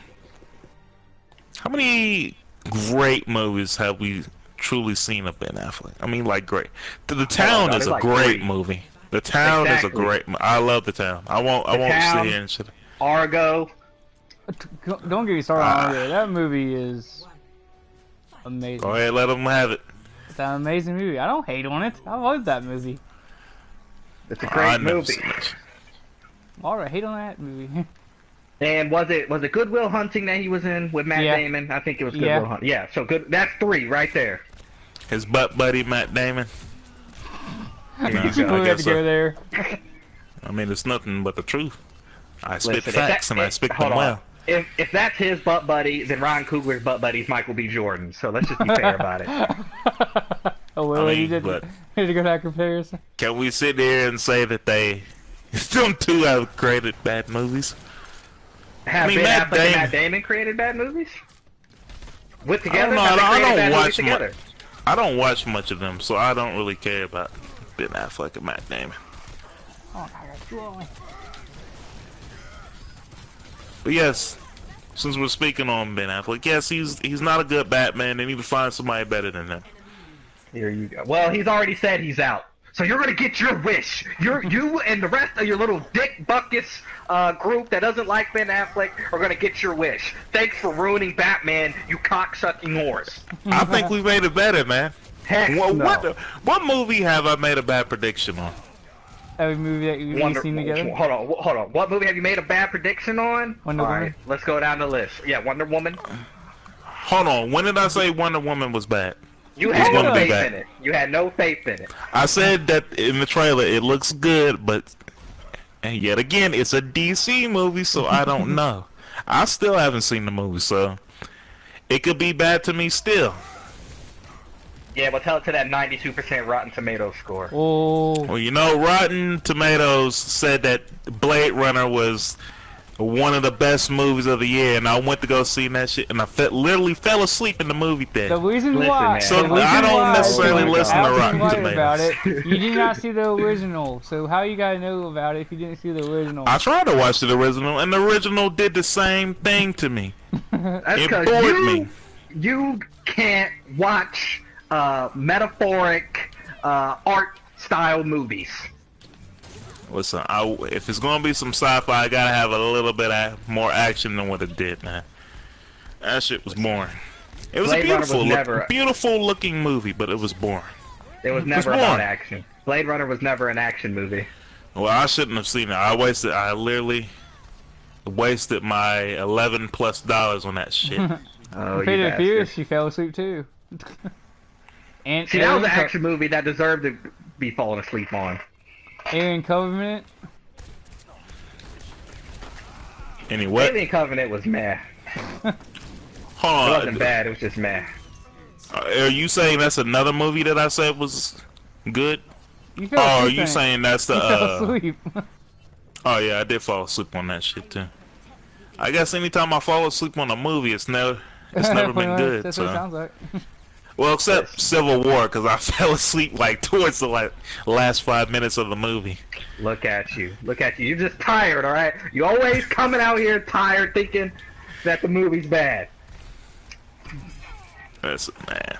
How many great movies have we truly seen of Ben Affleck? I mean, like great. The, the Town no, is a like great three. movie. The Town is a great. I love the Town. I won't. I The won't Town- sit here and shit. Argo. Don't get me started Ah. on it. That movie is amazing. Go ahead, let him have it. It's an amazing movie. I don't hate on it. I love that movie. It's a great never movie. All right, hate on that movie. And was it was it Goodwill Hunting that he was in with Matt Yeah. Damon? I think it was Goodwill Yeah. Hunting. Yeah. So good. That's three right there. His butt buddy Matt Damon. Here Nah. we go. I had guess to go there. I mean, it's nothing but the truth. I spit Listen, facts that- and I if- spit them on. well. If if that's his butt buddy, then Ron Coogler's butt buddy is Michael B. Jordan. So let's just be fair about it. oh, well, I you mean, did, but- you did go that comparison. Can we sit here and say that they, them two have created bad movies? Have mean, Ben Matt Affleck and Damon- Matt Damon created bad movies? With together? know, Have they I don't- I don't bad movies watch mu- together? I don't watch much of them, so I don't really care about Ben Affleck and Matt Damon. Oh, I got drawing. But yes, since we're speaking on Ben Affleck, yes, he's he's not a good Batman. They need to find somebody better than him. Here you go. Well, he's already said he's out. So you're gonna get your wish. You're you and the rest of your little Dick Buckus uh, group that doesn't like Ben Affleck are gonna get your wish. Thanks for ruining Batman, you cocksucking horse. I think we made it better, man. Heck What, no. what what movie have I made a bad prediction on? Every movie that you've Wonder, seen together. Hold on, hold on. What movie have you made a bad prediction on? Wonder All Woman. right, let's go down the list. Yeah, Wonder Woman. Hold on, when did I say Wonder Woman was bad? You had no faith in it. You had no faith in it. I said that in the trailer it looks good, but and yet again it's a DC movie, so I don't know. I still haven't seen the movie, so it could be bad to me still. Yeah, but tell it to that 92% Rotten Tomatoes score. Oh, Well, you know, Rotten Tomatoes said that Blade Runner was one of the best movies of the year, and I went to go see that shit, and I fe- literally fell asleep in the movie theater. the reason Listen, why. So reason I don't why- necessarily Oh listen to Alex Rotten is right about it. You did not see the original, so how you gotta know about it if you didn't see the original? I tried to watch the original, and the original did the same thing to me. That's It 'cause bored you, me. you can't watch uh, metaphoric uh, art style movies. Listen, I, if it's gonna be some sci-fi, I gotta have a little bit of more action than what it did, man. That shit was boring. It was Blade a Runner was beautiful, look- never- beautiful looking movie, but it was boring. It was It's never about boring. action. Blade Runner was never an action movie. Well, I shouldn't have seen it. I wasted. I literally wasted my eleven plus dollars on that shit. Oh, you Fate of bastard. Furious, you fell asleep too. and See, that was an action movie that deserved to be falling asleep on. Alien Covenant. anyway, Alien Covenant was meh. It hold wasn't on. bad. It was just meh. Are you saying that's another movie that I said was good? You Oh, are you in saying that's the? You fell Uh, oh yeah, I did fall asleep on that shit too. I guess anytime I fall asleep on a movie, it's never it's never been good. That's what it So. sounds like. Well, except Civil War, because I fell asleep like towards the like last five minutes of the movie. Look at you. Look at you. You're just tired, all right? You always coming out here tired, thinking that the movie's bad. That's man.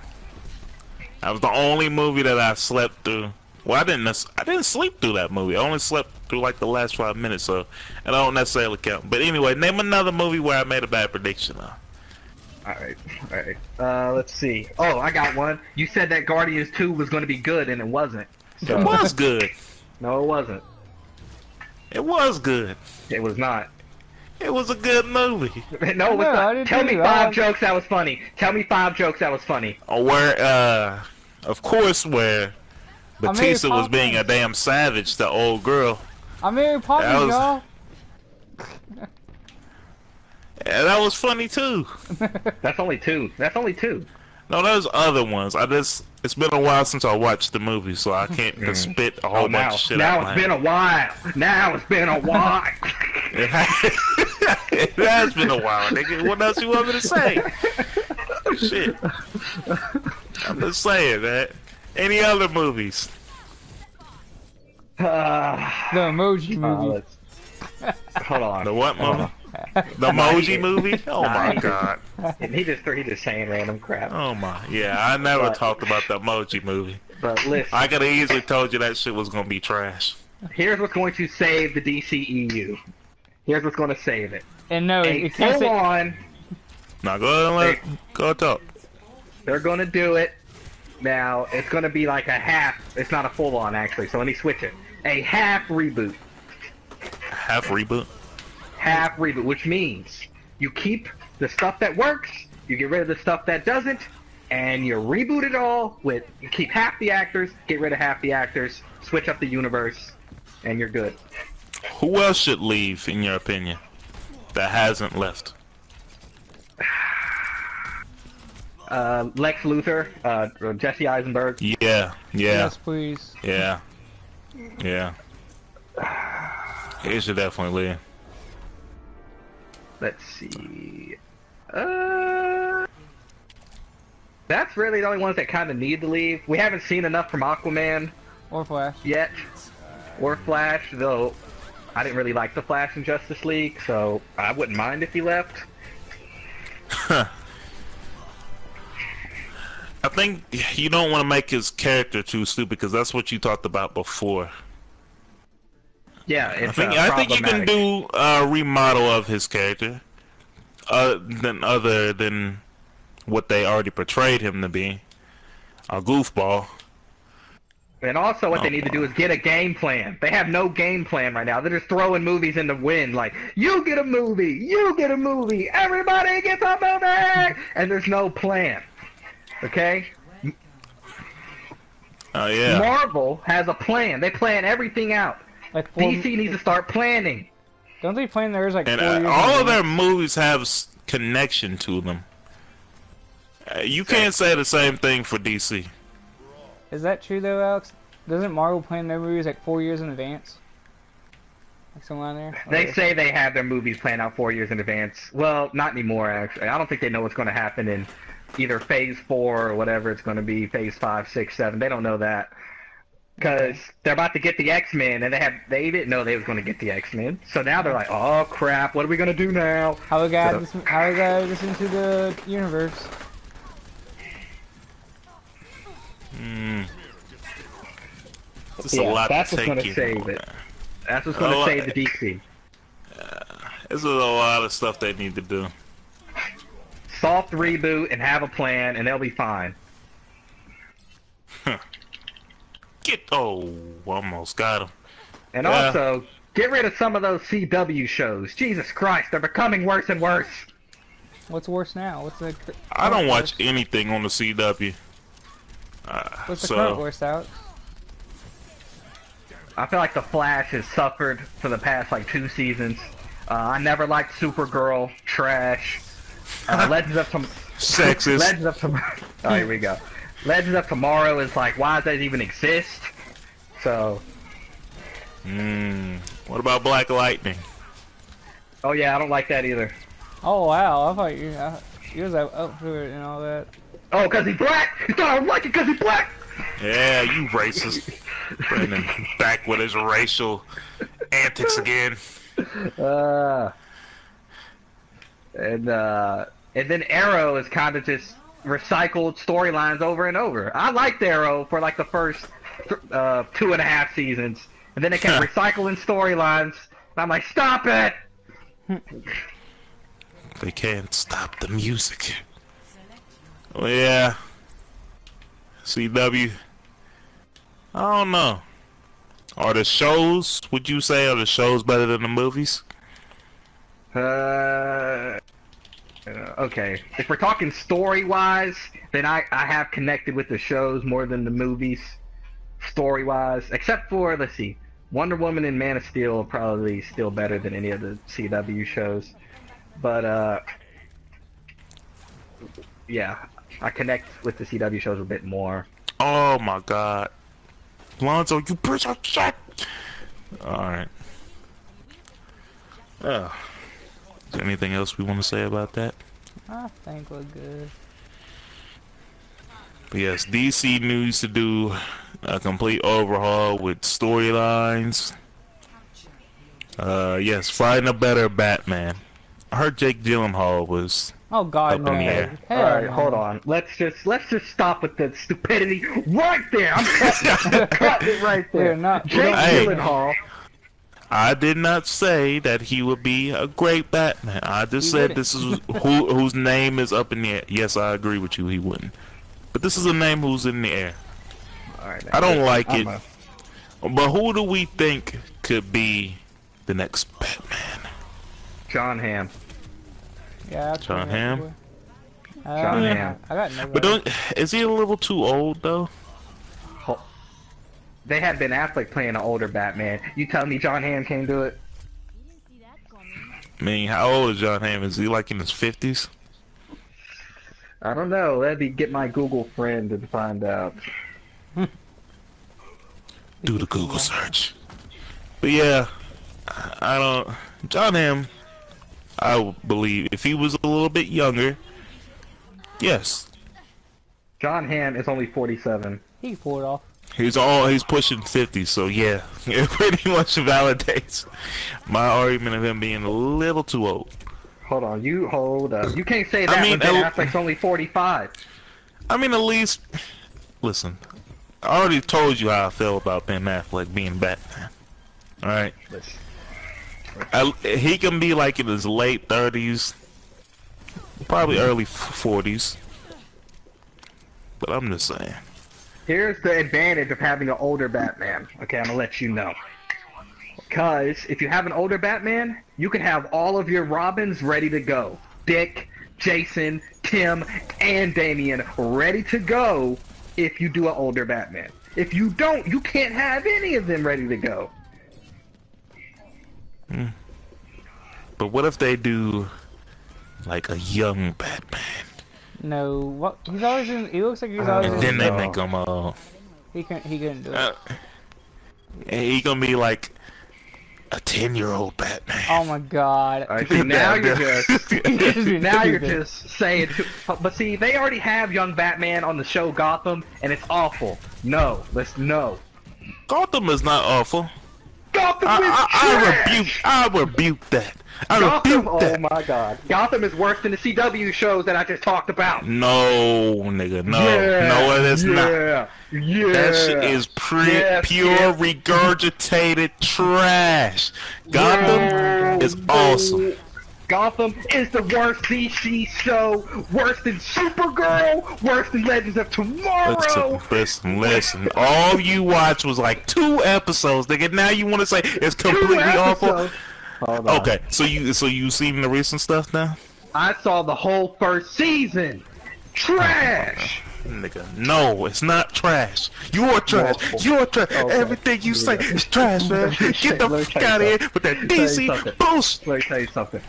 That was the only movie that I slept through. Well, I didn't. I didn't sleep through that movie. I only slept through like the last five minutes, so and I don't necessarily count. But anyway, name another movie where I made a bad prediction. On. All right, all right. Uh, let's see. Oh, I got one. You said that Guardians 2 was going to be good, and it wasn't. So, It was good. No, it wasn't. It was good. It was not. It was a good movie. No, it was No, not. Tell me five that. jokes that was funny. Tell me five jokes that was funny. Or where, uh, of course, where made Bautista was being a damn savage the old girl. I'm Mary Poppins, was- y'all. And that was funny too. That's only two. That's only two. No, there's other ones. I just it's been a while since I watched the movie, so I can't just spit a whole Oh, bunch now, of shit now out. it's my been a while. Now it's been a while. It has, it has been a while, nigga. What else you want me to say? Shit. I'm just saying, that. Any other movies? Uh, The Emoji uh, Movie. let's, hold on. The what Hold movie? On. The Moji movie? Oh my Nah. god. He just he just saying random crap. Oh my. Yeah, I never But- talked about the Moji movie. But listen, I could have easily told you that shit was gonna be trash. here's what's going to save the DCEU. Here's what's going to save it. and no, A it can't full say. on. Now go ahead and let go talk. They're going to do it. Now it's going to be like a half. It's not a full on actually. So let me switch it. A half reboot. Half reboot. Half reboot, which means you keep the stuff that works, you get rid of the stuff that doesn't, and you reboot it all with you keep half the actors, get rid of half the actors, switch up the universe, and you're good. Who else should leave, in your opinion, that hasn't left? Uh, Lex Luthor, uh, Jesse Eisenberg. Yeah, yeah, Yes, please. yeah, yeah. He should definitely leave. Let's see. Uh, That's really the only ones that kind of need to leave. We haven't seen enough from Aquaman Or Flash. yet, or Flash, though. I didn't really like the Flash in Justice League, so I wouldn't mind if he left. I think you don't want to make his character too stupid because that's what you talked about before. Yeah, I think uh, I think you can do a remodel of his character, uh, than other than what they already portrayed him to be, a goofball. And also, what they Oh, need to do is get a game plan. They have no game plan right now. They're just throwing movies in the wind. Like, you get a movie, you get a movie, everybody gets a movie, and there's no plan. Okay? Oh yeah. Marvel has a plan. They plan everything out. Like four, DC needs to start planning. Don't they plan theirs like And four uh, years? all of their movies have s- connection to them. Uh, you can't say the same thing for DC. Is that true though, Alex? Doesn't Marvel plan their movies like four years in advance? Like somewhere on there? They Or- say they have their movies planned out four years in advance. Well, not anymore, actually. I don't think they know what's going to happen in either Phase 4 or whatever it's going to be, Phase Five, Six, Seven. They don't know that. Because they're about to get the X-Men, and they have they didn't know they was going to get the X-Men. So now they're like, oh, crap, what are we going to do now? How we got So- this? How we got this into the universe? Hmm. Just Yeah, a lot that's to what's gonna in. save it. That's what's going to Oh, save the DC. There's a lot of stuff they need to do. Soft reboot and have a plan, and they'll be fine. Get oh, almost got him. And Yeah. also, get rid of some of those CW shows. Jesus Christ, they're becoming worse and worse. What's worse now? What's the? cr- I don't current watch worst? anything on the CW. Uh, What's the so current worst out? I feel like The Flash has suffered for the past like two seasons. Uh, I never liked Supergirl, trash. Uh, Legends of Tom- Sexist. Legends of Tomorrow. Oh, here we go. Legends of Tomorrow is like, why does that even exist? So, Mm, what about Black Lightning? oh yeah, I don't like that either. Oh wow! I thought you you was up up for it and all that. Oh, cause he's black. You thought I don't like it cause he's black. Yeah, you racist. Brandon back with his racial antics again. Uh, and uh, and then Arrow is kind of just recycled storylines over and over. I liked Arrow for like the first uh, two and a half seasons, and then they kept recycling storylines. And I'm like, stop it! They can't stop the music. Oh, yeah. CW. I don't know. Are the shows, would you say, are the shows better than the movies? Uh, uh, okay. If we're talking story wise, then I, I have connected with the shows more than the movies, story wise. Except for, let's see, Wonder Woman and Man of Steel are probably still better than any of the CW shows. But, uh, yeah, I connect with the CW shows a bit more. Oh my god. Lonzo, you bitch of shit! Alright. Oh. Is there anything else we want to say about that? I think we're good. But yes, DC needs to do a complete overhaul with storylines. Uh, yes, find a better Batman. I heard Jake Gyllenhaal was. Oh God, Up no! in the air. Hell All right, no. hold on. Let's just let's just stop with the stupidity right there. I'm cutting, cutting it right there. We're not- we Jake don't- Hey. Gyllenhaal. I did not say that he would be a great Batman. I just He said wouldn't. this is who whose name is up in the air. Yes, I agree with you. He wouldn't. But this is a name who's in the air. All right, I don't like I'm it. a- But who do we think could be the next Batman? John Hamm. Yeah, I'll John tell you Hamm? Uh, John yeah, Hamm. I got no. But don't is he a little too old though? They had Ben Affleck playing an older Batman. You tell me John Hamm can't do it? I mean, how old is John Hamm? Is he like in his fifties? I don't know. Let me get my Google friend and find out. Do the Google search. But yeah, I don't. John Hamm, I believe if he was a little bit younger, yes, John Hamm is only 47. He can pull it off. He's all he's pushing 50, so yeah, it pretty much validates my argument of him being a little too old. Hold on, you hold up. You can't say I that mean, when Ben Affleck's only 45. I mean, at least listen. I already told you how I feel about Ben Affleck being Batman. All right, I, he can be like in his late 30s, probably early 40s, but I'm just saying. Here's the advantage of having an older Batman. Okay, I'm gonna let you know. Because if you have an older Batman, you can have all of your Robins ready to go. Dick, Jason, Tim, and Damian ready to go if you do an older Batman. If you don't, you can't have any of them ready to go. Hmm. But what if they do like a young Batman, No, what? He's always in. He looks like he's always and in. then they make him uh, He couldn't. He couldn't do it. uh he gonna be like a 10 year old Batman. oh my god. All right, see, now you're just now you're just saying. But see, they already have young Batman on the show Gotham, and it's awful. No, let's no. Gotham is not awful. Gotham I, I, I rebuke. I rebuke that. I Gotham, rebuke oh my god. Gotham is worse than the CW shows that I just talked about. No, nigga, no, Yeah, no, it is not. yeah, Yeah. That shit is pre- Yes, pure yes. regurgitated trash. Gotham Yeah. is awesome. Gotham is the worst DC show, worse than Supergirl, worse than Legends of Tomorrow. Listen, listen, listen. All you watched was like two episodes, nigga. Now you want to say it's completely awful? episodes. Hold on. Okay, so you so you seen the recent stuff now, I saw the whole first season. Trash. nigga? No, it's not trash. You are trash. You are trash. Okay. Everything you say is trash, man. Get the tell fuck out of here with that Let me tell you DC something. bullshit. Let me tell you something.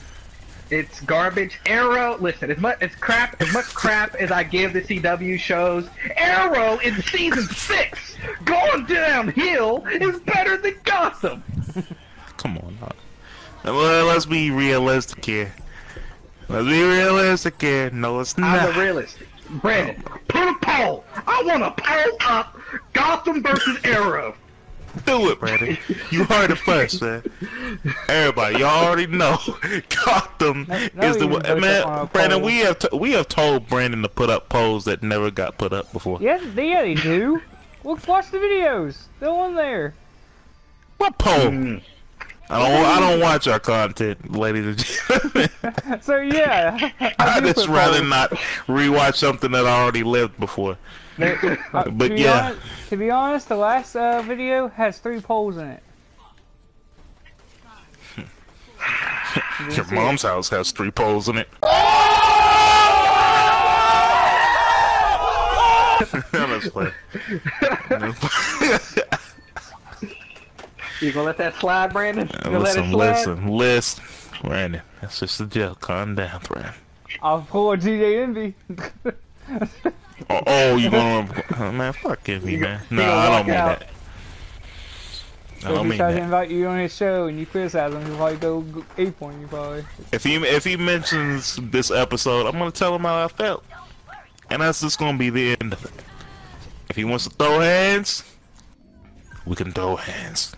It's garbage. Arrow, listen, as much as crap, as much crap as I give the CW shows, Arrow in season six, going downhill, is better than Gotham. Come on, now. Well, let's be realistic here. Let's be realistic here. No, it's not. I'm a realist. Brandon, put a poll. I want to poll up Gotham versus Arrow. Do it, Brandon. You heard it first, man. Everybody, y'all already know. Gotham No- is no the one. votes up on Man, Brandon, poll. we have t- we have told Brandon to put up polls that never got put up before. Yeah, they, yeah, they do. Look, watch the videos. They're on there. What poll? Mm. I don't. I don't watch our content, ladies and gentlemen. So yeah, I do just rather polls. not rewatch something that I already lived before. Uh, But to be yeah. honest, to be honest, the last uh, video has three polls in it. Your see mom's house has three poles in it. Let's play. You gonna let that slide, Brandon? You gonna let it listen, slide? listen, listen, Brandon. That's just a joke. Calm down, Brandon. it. I'll pull a DJ Envy. Oh, oh you gonna? Oh, man, fuck me, man. No, gonna I don't mean out. that. I if don't he mean tries to that. invite you on his show and you criticize him, he'll probably go ape on you, probably. If he if he mentions this episode, I'm gonna tell him how I felt, and that's just gonna be the end of it. If he wants to throw hands, we can throw hands.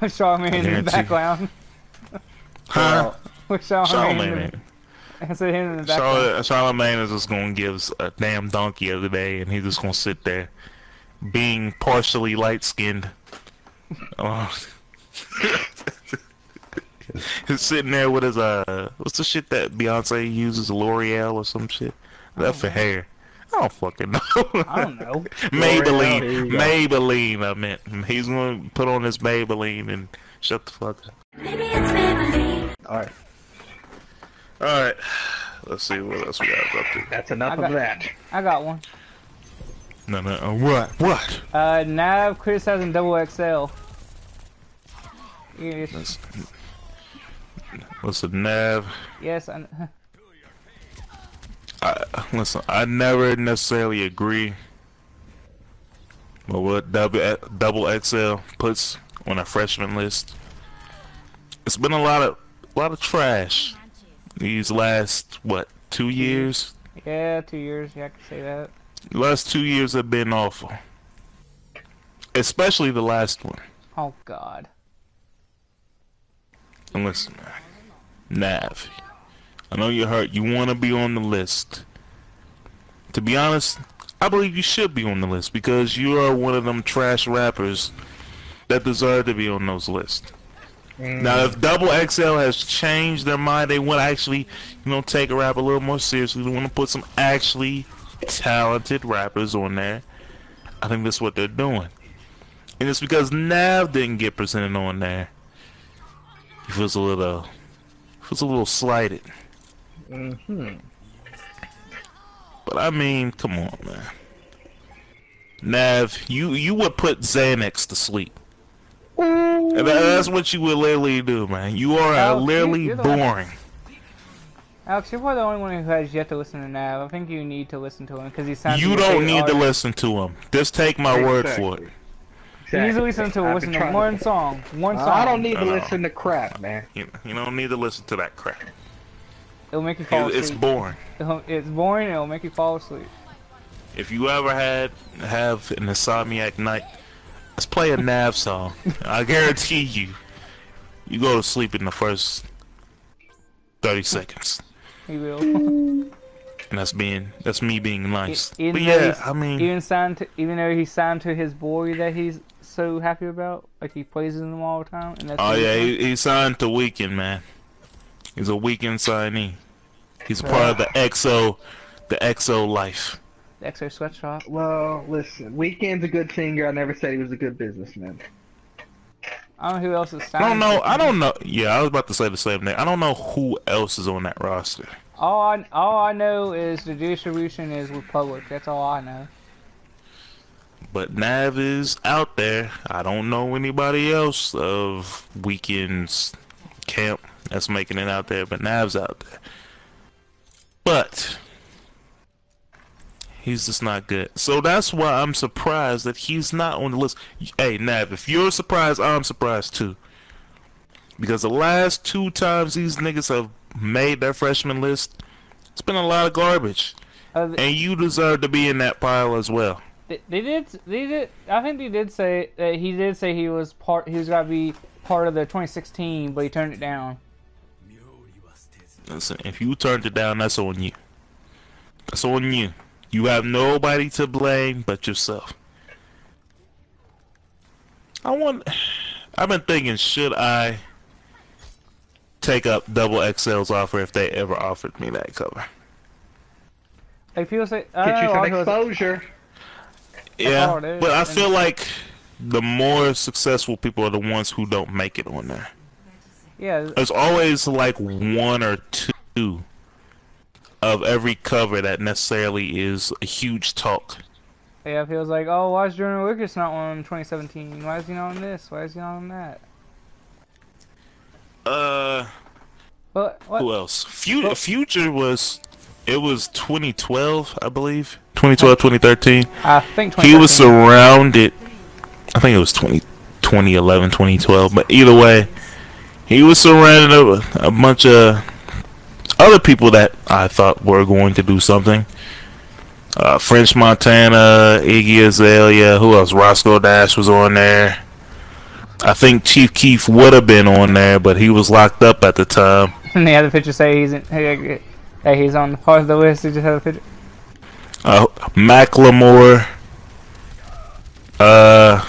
With Charlamagne in the background. Huh? With Charlamagne, Charlamagne, in man. the, I said him in the. Charlotte, Charlamagne is just gonna give us a damn donkey every day, and he's just gonna sit there, being partially light skinned. Oh. He's sitting there with his uh, what's the shit that Beyonce uses, L'Oreal or some shit? That for hair. I don't fucking know. I don't know. Maybelline, there you go. Maybelline. I meant he's gonna put on his Maybelline and shut the fuck up. Maybe it's Maybelline. All right, All right, let's see what else we got up to. that's enough I of got- that. I got one. No, no, uh, what? What? Uh, Nav criticizing Double XL. Yes, That's, what's the nav? yes, I, I, listen, I never necessarily agree with what double double XL puts on a freshman list. It's been a lot of a lot of trash these last what two years. yeah, two years. Yeah, I can say that. The last two years have been awful. Especially the last one. Oh God. And listen. Nav. I know you're hurt. You want to be on the list. To be honest, I believe you should be on the list because you are one of them trash rappers that deserve to be on those lists. Now, if Double XL has changed their mind, they want to actually, you know, take a rap a little more seriously. They want to put some actually talented rappers on there. I think that's what they're doing. And it's because Nav didn't get presented on there. He feels a little, feels a little slighted. Mm-hmm. But I mean, come on, man. Nav, you you would put Xanax to sleep. And that, that's what you would literally do, man. You are you- literally you're the one- boring. Alex, you're probably the only one who has yet to listen to Nav. I think you need to listen to him because he sounds. You don't great need to listen to him. Just take my word for it. You need to listen to I've listen to trying one song. One song. I don't need to No. listen to crap, man. You, you don't need to listen to that crap. It'll make you fall It- it's asleep. boring. It'll- It's boring. It'll make you fall asleep. If you ever had have an insomniac night, let's play a Nav song. I guarantee you, you go to sleep in the first thirty seconds. He will. And that's being that's me being nice. But yeah, I mean, even signed to, even though he's signed to his boy that he's so happy about, like he plays praises him all the time. And that's oh yeah, he, he signed to Weeknd, man. He's a Weeknd signee. He's part of the XO, the XO life. Doing. XO sweatshop. Well, listen, Weeknd's a good singer. I never said he was a good businessman. I don't know who else is signed. I don't know. I don't know. Yeah, I was about to say the same thing. I don't know who else is on that roster. All I all I know is the distribution is with Public. That's all I know. But Nav is out there. I don't know anybody else of Weeknd's camp that's making it out there, but Nav's out there. But he's just not good. So that's why I'm surprised that he's not on the list. Hey, Nav, if you're surprised, I'm surprised too. Because the last two times these niggas have made their freshman list, it's been a lot of garbage. Uh, And you deserve to be in that pile as well. they, they did. They did. I think they did say that he did say he was part. He was gonna be part of the 2016, but he turned it down. Listen, if you turned it down, that's on you. That's on you. You have nobody to blame but yourself. I want. I've been thinking, should I take up Double XL's offer if they ever offered me that cover? Like people say, I Get you some exposure. Yeah, all but I feel like the more successful people are the ones who don't make it on there. yeah, There's always like one or two of every cover that necessarily is a huge talk. yeah. It feels like, oh, why is Joyner Lucas not on 2017? Why is he not on this? Why is he not on that? Uh, But what? who else? Future, Future was, it was 2012, I believe. 2012, 2013. I think 2013. He was surrounded, I think it was 20, 2011, 2012, but either way, he was surrounded with a bunch of other people that I thought were going to do something. Uh, French Montana, Iggy Azalea, who else? Roscoe Dash was on there. I think Chief Keef would have been on there, but he was locked up at the time. And the other picture say he's in, hey, hey, he's on part of the list. He just had a picture. Uh, Macklemore. Uh,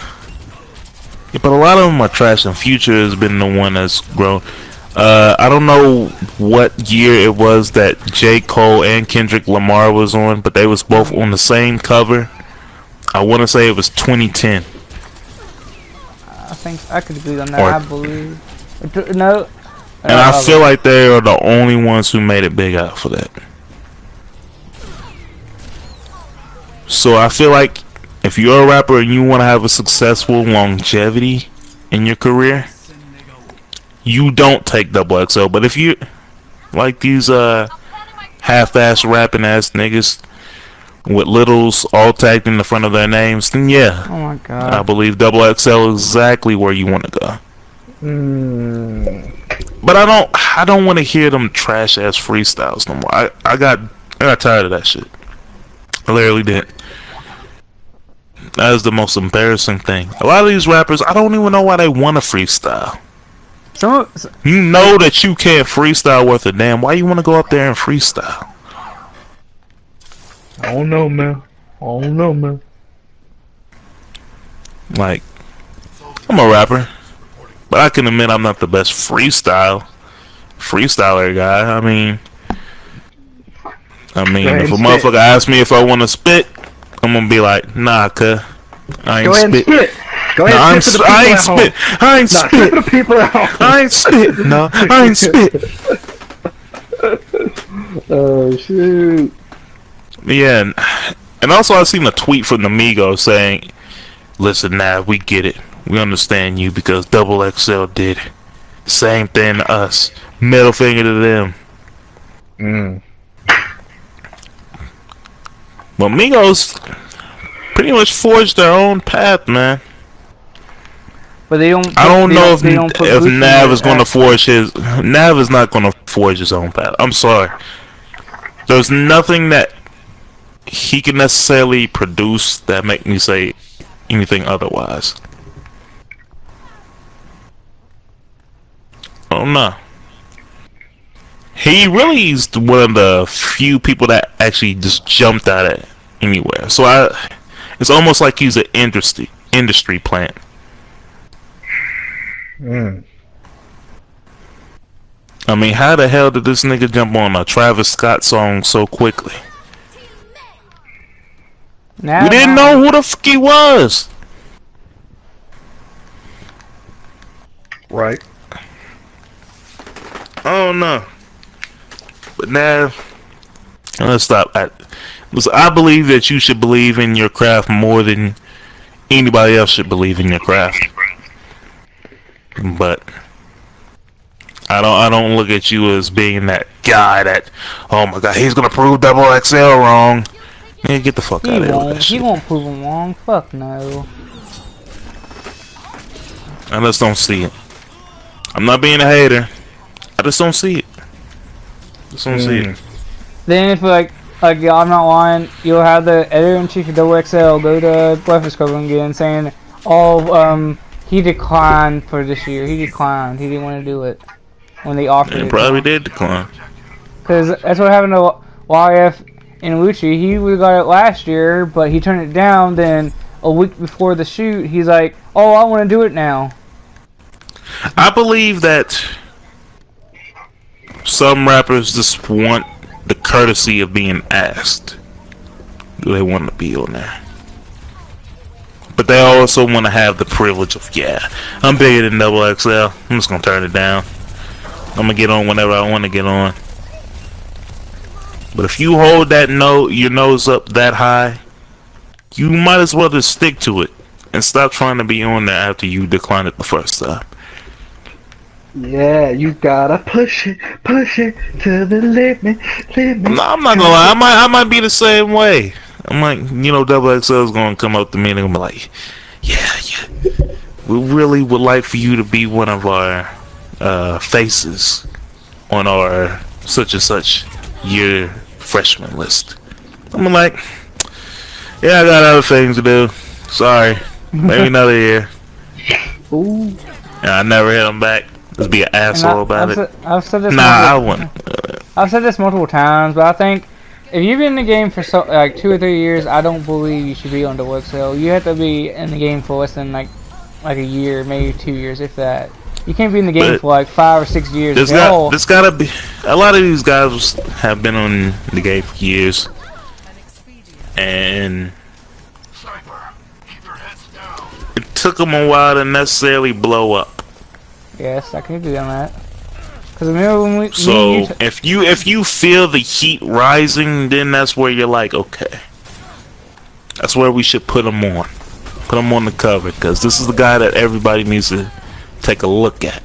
yeah, but a lot of them are trash, and Future has been the one that's grown. Uh, I don't know what year it was that J. Cole and Kendrick Lamar was on, but they was both on the same cover. I want to say it was 2010. I think I could agree on that. Or- I believe. No. And I feel like they are the only ones who made it big out for that. So I feel like if you're a rapper and you want to have a successful longevity in your career, you don't take double XL. But if you like these uh half-ass rapping ass niggas with littles all tagged in the front of their names, then yeah, Oh my I believe double XL is exactly where you want to go. Mm. But I don't I don't want to hear them trash ass freestyles no more. I, I got I got tired of that shit. I literally did. That is the most embarrassing thing. A lot of these rappers, I don't even know why they want to freestyle. Some of- You know that you can't freestyle worth a damn. Why you want to go up there and freestyle? I don't know, man. I don't know, man. Like, I'm a rapper, but I can admit I'm not the best freestyle freestyler guy. I mean, I mean, if a spit. motherfucker asks me if I want to spit, I'm gonna be like, Nah, cuh, I ain't Go ahead and spit. spit. Go Nah, ahead I'm spit the I ain't spit. I ain't Nah, spit spit. for the people at home. I ain't spit. No, I ain't spit. Oh shoot. Yeah, and, and also I seen a tweet from the Migos saying, "Listen, now we get it. We understand you because Double XL did it. Same thing to us. Middle finger to them." Mm. Well, Migos pretty much forged their own path, man. But they don't. I don't know if don't put if Nav is going to forge his. Nav is not going to forge his own path. I'm sorry. There's nothing that he can necessarily produce that make me say anything otherwise. Oh don't. He really is one of the few people that actually just jumped out at anywhere. So I, it's almost like he's an industry industry plant. Mm. I mean, how the hell did this nigga jump on a Travis Scott song so quickly? Nav, We didn't know who the fuck he was. Right. I don't know. But now, let's stop. I, listen, I believe that you should believe in your craft more than anybody else should believe in your craft. But I don't. I don't look at you as being that guy that, oh my god, he's gonna prove Double XL wrong. Man, get the fuck He out of here with won't. that He shit. won't prove him wrong. Fuck no. I just don't see it. I'm not being a hater. I just don't see it. Just don't see it. Then if like like yeah, I'm not lying, you'll have the editor in chief of Double XL go to Breakfast Club again saying, "Oh, um, he declined for this year. He declined. He didn't want to do it when they offered And it." probably did decline. Because that's what happened to YF and Lucci. He got it last year, but he turned it down. Then a week before the shoot, he's like, "Oh, I want to do it now." I believe that some rappers just want the courtesy of being asked. Do they want to be on there? But they also want to have the privilege of, yeah, I'm bigger than Double XL. I'm just gonna turn it down. I'm gonna get on whenever I want to get on. But if you hold that note, your nose up that high, you might as well just stick to it and stop trying to be on there after you decline it the first time. Yeah, you gotta push it, push it to the limit, limit. I'm I'm not gonna lie. I might, I might be the same way. I'm like, you know, Double XL is gonna come up to me and be like, yeah, yeah, we really would like for you to be one of our uh, faces on our such and such year freshman list. I'm like, yeah, I got other things to do. Sorry, maybe another year. Ooh. And I never hit him back. Just be an And I, asshole about I've, it. said, I've said this. Nah, I wouldn't. I've said this multiple times, but I think if you've been in the game for so like two or three years, I don't believe you should be on Double XL. You have to be in the game for less than like like a year, maybe two years, if that. You can't be in the game But for like five or six years. There's got, all- there's gotta be a lot of these guys have been on the game for years, and it took them a while to necessarily blow up. yes, I can on that. Because remember when we So and you if you if you feel the heat rising, then that's where you're like, okay, that's where we should put him on, put him on the cover, because this is the guy that everybody needs to take a look at.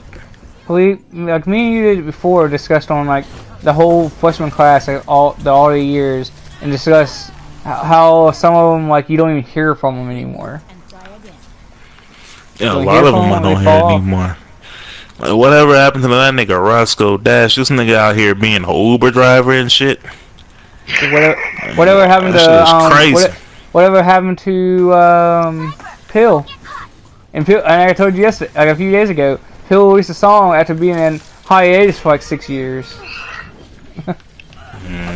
we like me and you did before discussed on like the whole freshman class like all the all the years and discuss how, how some of them like you don't even hear from them anymore. Yeah, a lot of them from I don't hear fall off. anymore. Like, whatever happened to that nigga Roscoe Dash? This nigga out here being a Uber driver and shit. Whatever, whatever happened That to is um, crazy. what- whatever happened to um, Pill? And Pill, and I told you yesterday, like a few days ago, Pill released a song after being in hiatus for like six years.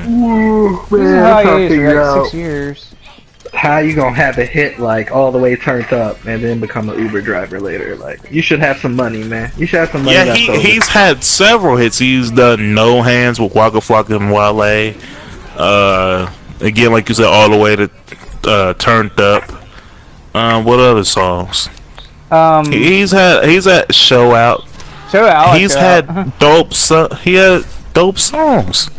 Ooh, He man, I'm hiatus for like out six years. How you gonna have a hit like all the way turned up and then become an Uber driver later. Like you should have some money, man. You should have some money. Yeah, left he, over. he's had several hits. He's done No Hands with Waka Flocka and Wale. Uh, again, like you said, all the way to uh, Turned Up. Um, what other songs? Um, He's had he's had Show Out. show out. He's Show had Out. dope. So- he had dope songs.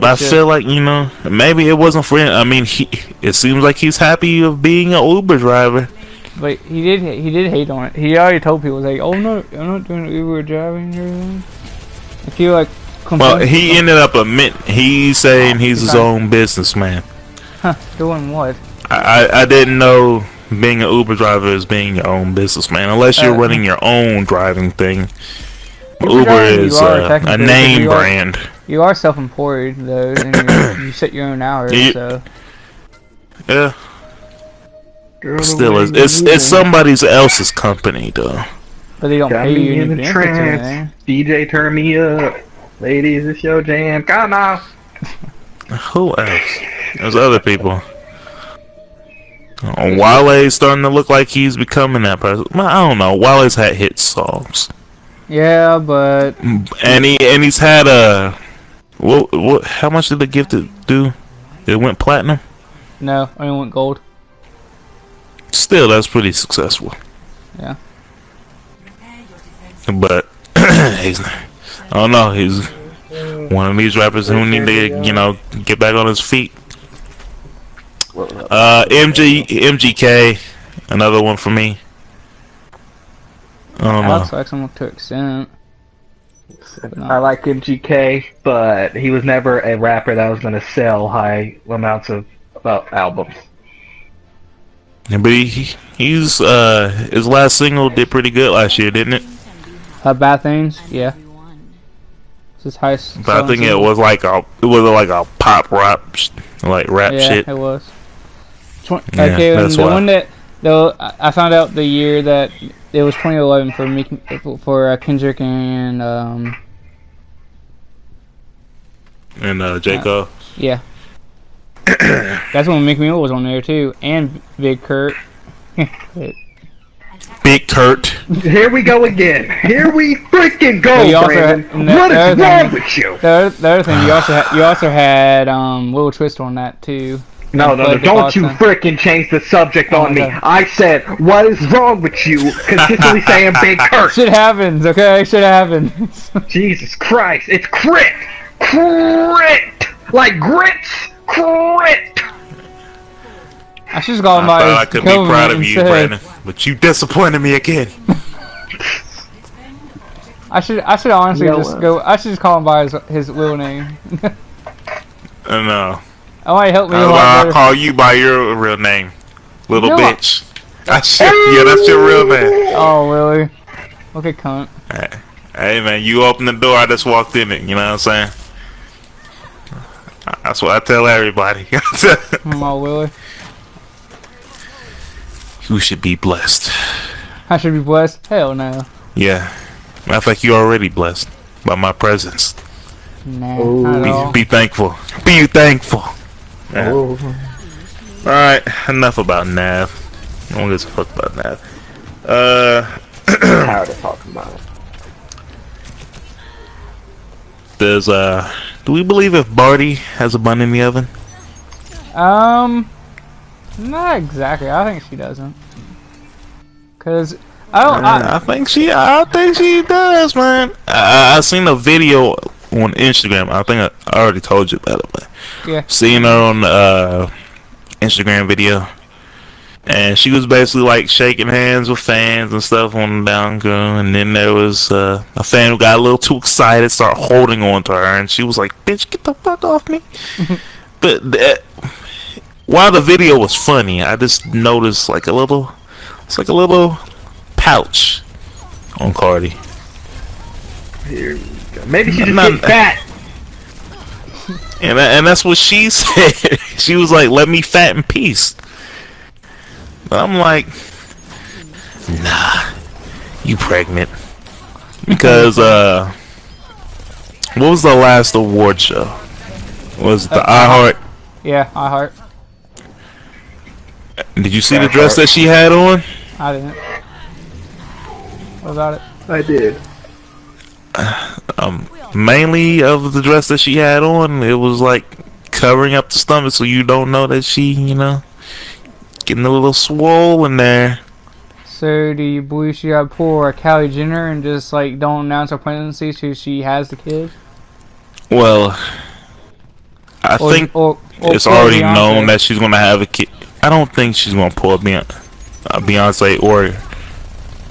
But I feel like you know maybe it wasn't for him. I mean, he it seems like he's happy of being an Uber driver. But he did he did hate on it. He already told people like, "Oh no, I'm not doing Uber driving or anything." I feel like Well, he ended up admitting he's saying he's his own businessman. Huh? Doing what? I, I I didn't know being an Uber driver is being your own businessman unless you're Uh, running your own driving thing. Uber Uber you is uh, a name brand. You are self-employed though, and you you set your own hours. You- so Yeah, Girl, still is. It's move. it's somebody else's company though. but they don't Got pay me you in any the benefits trance. anything. DJ, turn me up. Ladies, it's your jam. Come on. Who else? There's other people. Uh, Wale's starting to look like he's becoming that person. I don't know. Wale's had hit songs, Yeah, but and he and he's had a. What what? How much did the gifted do? It went platinum. no, I only went gold. Still, that's pretty successful. Yeah. But he's, I don't know. He's one of these rappers who need to, you know, get back on his feet. Uh, MG MGK, another one for me. I don't know. likes him to extent. I like MGK, but he was never a rapper that was gonna sell high amounts of about albums. But he, he's uh his last single did pretty good last year, didn't it? Uh, bad things, yeah. It's his highest. But I think it was like a it was like a pop rap, like rap yeah, shit. it was. Tw- Yeah, okay, that's the why. one that though I I found out the year that it was 2011 for me for uh, Kendrick and um And uh, J Cole. yeah. That's when Meek Mill was on there too, and Big Kurt. Big Kurt. Here we go again. Here we freaking go, But you also Brandon. had- no, what the is other wrong thing- with you? the other, the other thing you also had, you also had um Lil Twist on that too. No, no, no, don't you DeBossa. freaking change the subject Oh on me. God. I said, what is wrong with you? Consistently saying Big Kurt. Shit happens, okay? Shit happens. Jesus Christ, it's crit! Crit! Like grits! Crit! I should just call I him by thought I could be proud of you, instead. Brandon, but you disappointed me again. I should I should honestly You just what? go. I should just call him by his his real name. Uh, no, that might help me a I'll, I'll call you by your real name, little You know what? bitch. That's your, yeah, that's your real name. Oh really? Okay, cunt. Hey man, you open the door, I just walked in it. You know what I'm saying? That's what I tell everybody. Oh Willie. you should be blessed. I should be blessed. Hell no. Yeah, matter of fact, you already blessed by my presence. Nah, not at Be, all. be thankful. Be thankful. Yeah. Oh. All right, enough about Nav. No one gives a fuck about Nav. Uh, Tired of talking about it. does uh, do we believe if Barty has a bun in the oven? Um, not exactly. I think she doesn't. Cause I don't. I, I think she. I think she does, man. I, I I seen a video on Instagram. I think I, I already told you about it, but Yeah. seeing her on the uh, Instagram video, and she was basically like shaking hands with fans and stuff on the down girl, and then there was uh, a fan who got a little too excited, started holding on to her, and she was like, "Bitch, get the fuck off me!" but that, while the video was funny, I just noticed like a little, it's like a little pouch on Cardi. Here. Maybe she just Not- get fat. And tha- and that's what she said. she was like, "Let me fat in peace." But I'm like, "Nah, you pregnant?" Because uh, what was the last award show? Was it the iHeart? Yeah, I heart. Did you see the dress that she had on? I didn't. What about it? I did. Um, mainly of the dress that she had on, it was like covering up the stomach so you don't know that she, you know, getting a little swollen there. So, do you believe she got a Kylie Jenner and just like don't announce her pregnancy so she has the kid? Well, I Or, think or, or it's already Beyonce? known that she's gonna have a kid. I don't think she's gonna pull a Beyonce, uh, Beyonce or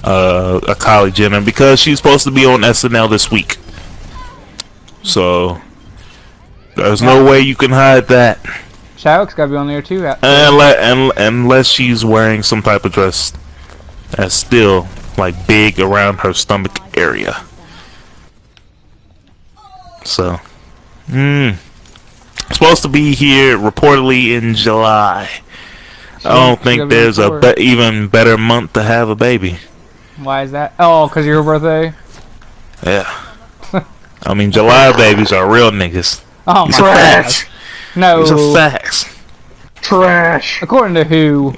uh, a Kylie Jenner because she's supposed to be on SNL this week. So there's no way you can hide that Chadwick's gotta be on there too. unless, unless she's wearing some type of dress that's still like big around her stomach area. So, hmm. Supposed to be here reportedly in July. I don't think be there's a be- even better month to have a baby. Why is that? Oh, cause of your birthday. Yeah. I mean, July babies are real niggas. Oh These my are god. facts. No. These are facts. Trash. According to who?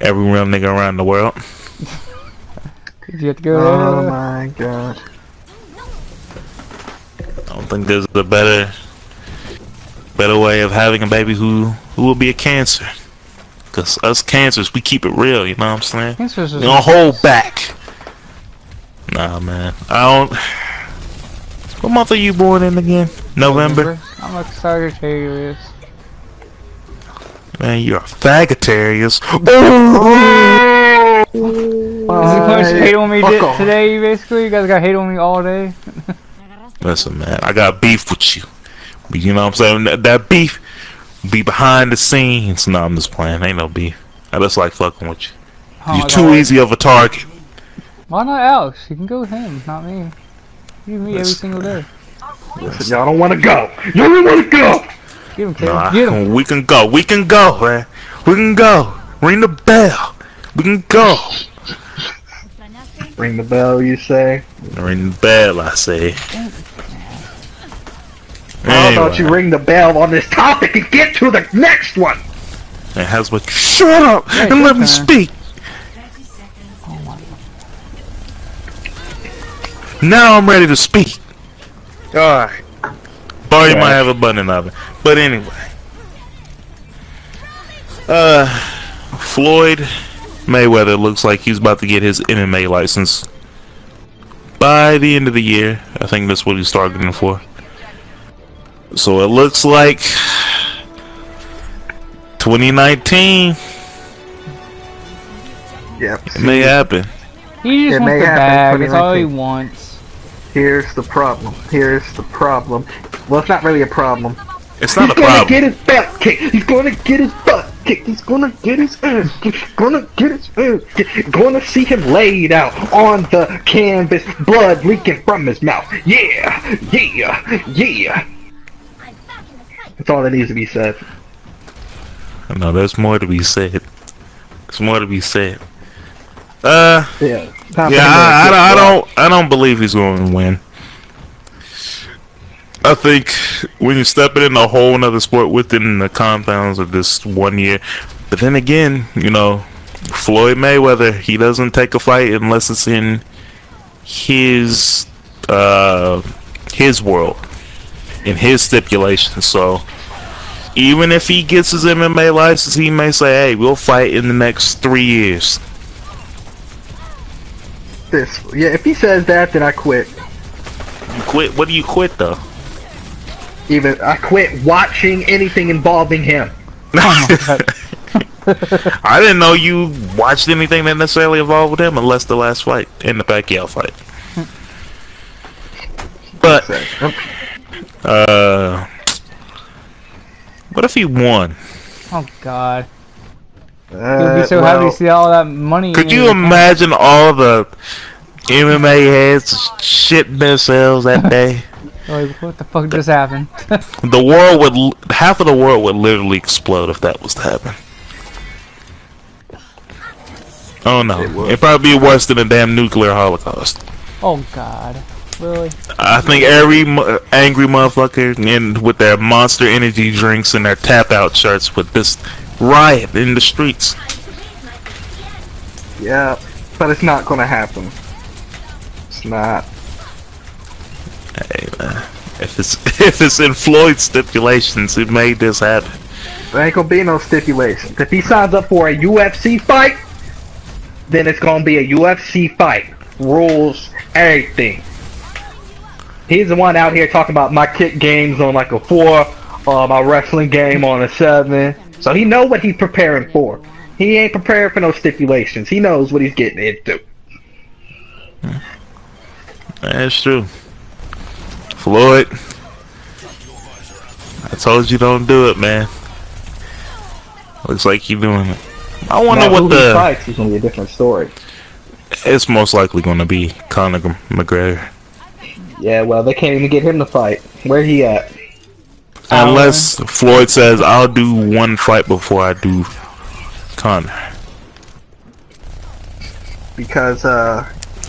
Every real nigga around the world. Did you have to go Oh there? my god. I don't think there's a better better way of having a baby who who will be a cancer. Cause us cancers, we keep it real. You know what I'm saying? Cancer's We don't hold back. Nah, man. I don't. What month are you born in again? November. I'm a Sagittarius. Man, you're a faggotarius. Is it much hate on me di- today, basically? You guys got hate on me all day? Listen, man, I got beef with you. But you know what I'm saying? That, that beef be behind the scenes. No, I'm just playing. Ain't no beef. I just like fucking with you. Oh You're too God. easy of a target. Why not Alex? You can go with him, not me. You and me every single day. Listen, y'all don't want to go. Y'all don't want to go. Get him, kid. Nah, Get him. we can go. We can go, man. We can go. Ring the bell. We can go. Ring the bell, you say? Ring the bell, I say. How about you ring the bell on this topic and get to the next one? it has what. Shut up Yeah, and your let me speak. Now I'm ready to speak. Alright. Or you might have a button of it. But anyway. Uh Floyd Mayweather looks like he's about to get his MMA license by the end of the year. I think that's what he's targeting for. So it looks like 2019 Yep. it may happen. He It just may wants the happen, bag. That's all he wants. Here's the problem. Here's the problem. Well, it's not really a problem. It's not He's a problem. He's gonna get his butt kicked. He's gonna get his butt kicked. He's gonna get his ass kicked. He's gonna get his ass kicked. Gonna see him laid out on the canvas, blood leaking from his mouth. Yeah, yeah, yeah. That's all that needs to be said. No, there's more to be said. There's more to be said. Uh, Yeah. Yeah, I, I, I don't, I don't believe he's going to win. I think when you're stepping in a whole another sport within the compounds of this one year, but then again, you know, Floyd Mayweather, he doesn't take a fight unless it's in his, uh, his world, in his stipulations. So, even if he gets his MMA license, he may say, "Hey, we'll fight in the next three years." This. Yeah, if he says that, then I quit. You quit. What do you quit though? Even I quit watching anything involving him. I didn't know you watched anything that necessarily involved with him, unless the last fight in the Pacquiao fight. Hmm. But uh, what if he won? Oh god. He'll Uh, be so happy to see all that money. Could you his account. imagine all the MMA heads shitting themselves that day? Like, what the fuck just happened? The world would half of the world would literally explode if that was to happen. Oh no, It would. it'd probably be worse than a damn nuclear holocaust. oh god. Really? I think every mo- angry motherfucker in with their monster energy drinks and their tap out shirts would just riot in the streets. Yeah, but it's not gonna happen. It's not. Hey man, if it's if it's in Floyd's stipulations, it made this happen. There ain't gonna be no stipulations. If he signs up for a UFC fight, then it's gonna be a UFC fight. Rules, everything. He's the one out here talking about my kick games on like a four, uh, my wrestling game on a seven. So he know what he's preparing for. He ain't prepared for no stipulations. He knows what he's getting into. That's true. Floyd, I told you don't do it, man. Looks like you're doing it. I wonder Now, what the. fights is gonna be a different story. It's most likely going to be Conor McGregor. Yeah, well, they can't even get him to fight. Where he at? Unless Floyd says, I'll do one fight before I do Conor. Because uh,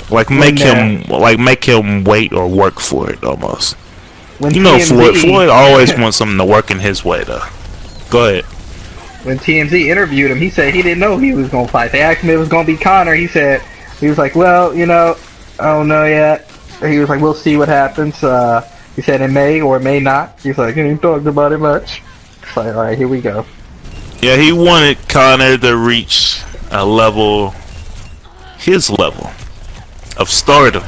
Like, make When, him, like, make him wait or work for it, almost. when You know, TMZ Floyd, Floyd always wants something to work in his way, though. Go ahead. when TMZ interviewed him, he said he didn't know he was gonna fight. They asked him if it was gonna be Conor. He said he was like, "Well, you know, I don't know yet." He was like, "We'll see what happens." Uh, he said it may or it may not. He's like, "He ain't talked about it much." It's like, all right, here we go. Yeah, he wanted Conor to reach a level, his level of stardom.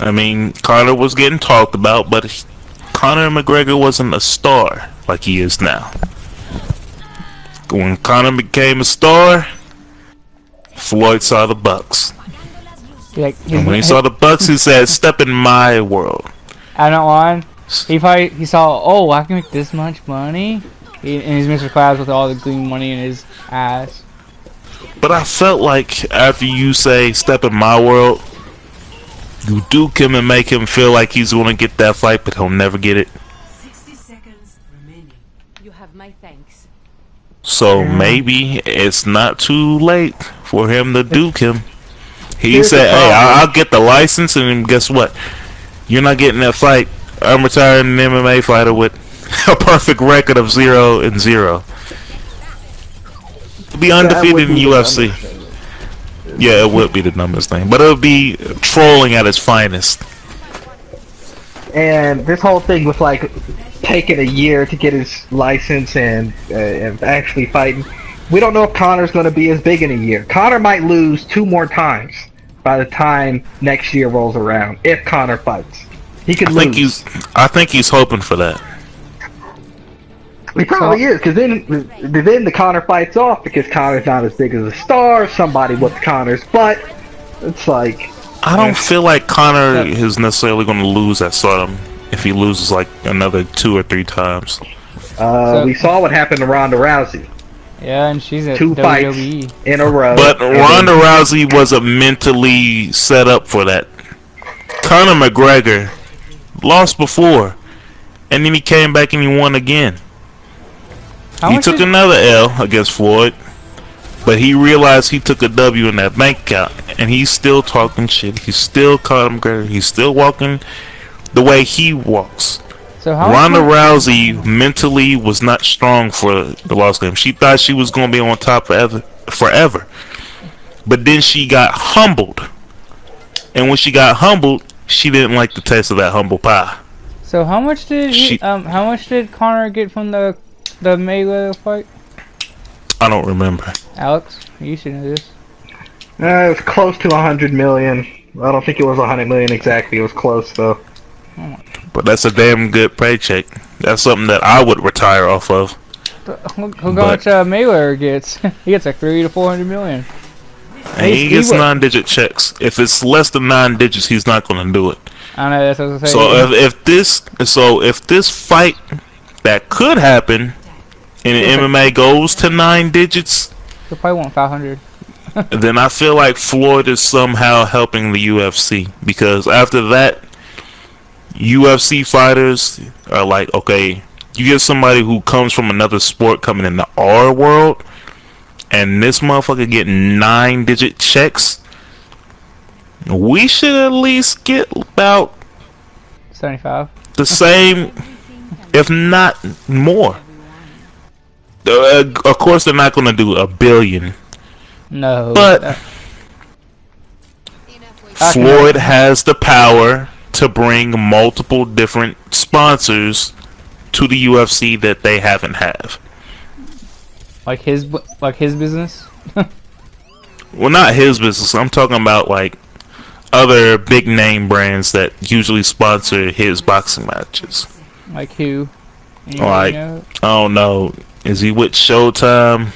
I mean, Conor was getting talked about, but he, Conor McGregor wasn't a star like he is now. When Conor became a star, Floyd saw the Bucks. Like, And when he saw the Bucks, he said, "Step in my world." I'm not lying. He probably he saw, oh, I can make this much money. He, and he's Mr. Krabs with all the green money in his ass. But I felt like after you say "step in my world," you duke him and make him feel like he's gonna get that fight, but he'll never get it. 60 seconds remaining. You have my thanks. So maybe it's not too late for him to duke him. He Here's said, "Hey, I'll get the license, and then guess what? You're not getting that fight. I'm retiring an MMA fighter with a perfect record of zero and zero. To be undefeated in be UFC." Yeah, it would be the numbers thing, but it would be trolling at its finest. And this whole thing with like taking a year to get his license and uh, and actually fighting, we don't know if Conor's going to be as big in a year. Conor might lose two more times by the time next year rolls around if Conor fights. He could I lose. think he's, I think he's hoping for that. He probably is, because then then the Conor fights off because Conor's not as big as a star. Somebody wants Conor's butt. It's like I don't feel like Conor is necessarily going to lose at Stardom if he loses like another two or three times. uh, So- we saw what happened to Ronda Rousey Yeah, and she's at Two fights. WWE. in a row. But and then- Ronda Rousey wasn't mentally set up for that. Conor McGregor lost before, and then he came back and he won again. How he took did- another L against Floyd, but he realized he took a W in that bank account, and he's still talking shit. He's still Conor McGregor. He's still walking the way he walks. So how Ronda? Rousey mentally was not strong for the lost game. She thought she was going to be on top forever, forever. But then she got humbled. And when she got humbled, she didn't like the taste of that humble pie. So how much did he, She- um how much did Conor get from the the Mayweather fight? I don't remember. Alex, you should know this. Uh, it was close to a hundred million. I don't think it was a hundred million exactly. It was close though. But that's a damn good paycheck. That's something that I would retire off of. Look, how much uh, Mayweather gets. he gets like three to four hundred million. And he he gets would- nine digit checks. If it's less than nine digits, he's not going to do it. I know that's what I'm saying. So if, if this so if this fight that could happen in Yeah. MMA goes to nine digits, He'll probably want five hundred. then I feel like Floyd is somehow helping the UFC because after that, UFC fighters are like, okay, you get somebody who comes from another sport coming into our world, and this motherfucker getting nine digit checks. We should at least get about 75. the same, if not more. Uh, of course, they're not going to do a billion, No. But- I can- Floyd has the power to bring multiple different sponsors to the UFC that they haven't have. like his like his business. Well, not his business. I'm talking about like other big name brands that usually sponsor his boxing matches. Like who? Like- know? I don't know. Is he with Showtime?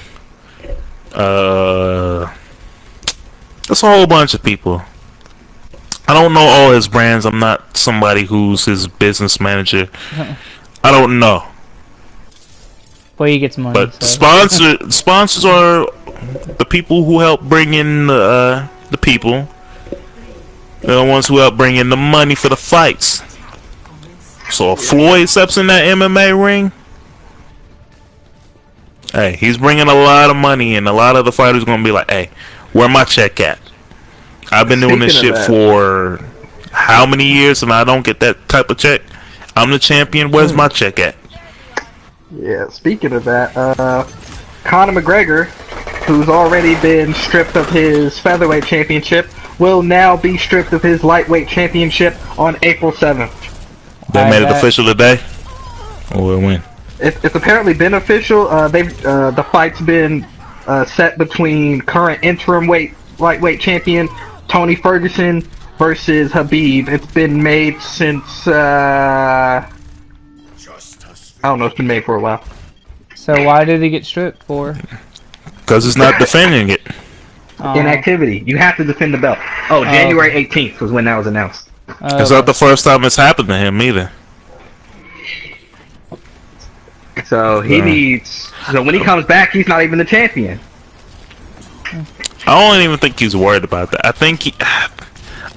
Uh, that's a whole bunch of people. I don't know all his brands. I'm not somebody who's his business manager. I don't know. Well, he gets money. But so. sponsor sponsors are the people who help bring in the uh, the people. They're the ones who help bring in the money for the fights. So if Floyd steps in that MMA ring, hey, he's bringing a lot of money, and a lot of the fighters gonna be like, "Hey, where my check at? I've been doing this shit of for how many years, and I don't get that type of check. I'm the champion. Where's my check at?" Yeah, speaking of that, uh, Conor McGregor, who's already been stripped of his featherweight championship, will now be stripped of his lightweight championship on April 7th. They I made it official today. Or when? It's, it's apparently been official. Uh, they've uh, the fight's been uh, set between current interim weight lightweight champion Tony Ferguson versus Khabib. It's been made since uh, I don't know. It's been made for a while. So why did he get stripped for? Because it's not defending it. Um, Inactivity. You have to defend the belt. Oh, January 18th was when that was announced. uh, It's not the first time it's happened to him either. So he Yeah. needs. So when he comes back, he's not even the champion. I don't even think he's worried about that. I think he, I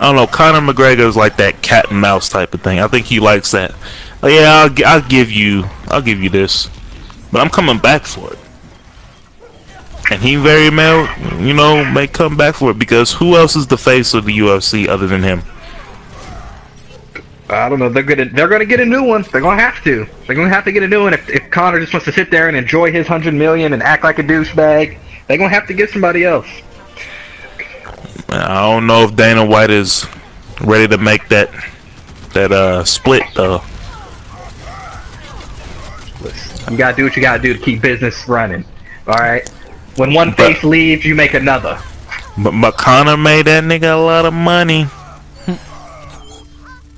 don't know. Conor McGregor is like that cat and mouse type of thing. I think he likes that. Yeah, I'll, I'll give you, I'll give you this, but I'm coming back for it. And he very well, you know, may come back for it because who else is the face of the UFC other than him? I don't know. They're gonna they're gonna get a new one. They're gonna have to. They're gonna have to get a new one. If, if Conor just wants to sit there and enjoy his hundred million and act like a douchebag, they're gonna have to get somebody else. I don't know if Dana White is ready to make that that uh split though. You gotta do what you gotta do to keep business running. All right. When one But- face leaves, you make another. But, Conor made that nigga a lot of money.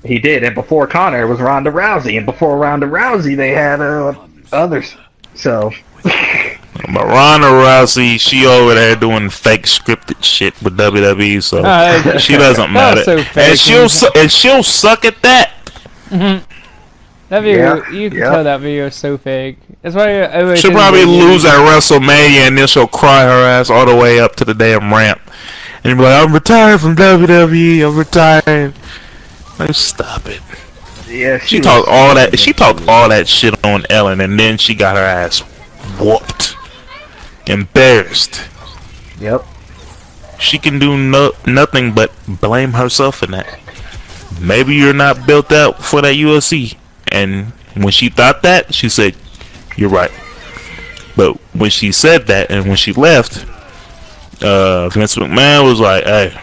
He did, and before Conor it was Ronda Rousey, and before Ronda Rousey they had uh, others. So But Ronda Rousey, she over there doing fake scripted shit with WWE, so Uh, she doesn't matter. so and she'll su- and she'll suck at that. that video, Yeah, you can yeah. tell that video is so fake. That's why everybody She'll probably lose at WrestleMania, and then she'll cry her ass all the way up to the damn ramp, and you'll be like, "I'm retired from WWE. I'm retired." Like, stop it. yeah, She was- talked all that. She talked all that shit on Ellen, and then she got her ass whooped, embarrassed. Yep. She can do no nothing but blame herself in that. Maybe you're not built out for that UFC, and when she thought that, she said, "You're right." But when she said that, and when she left, uh, Vince McMahon was like, "Hey."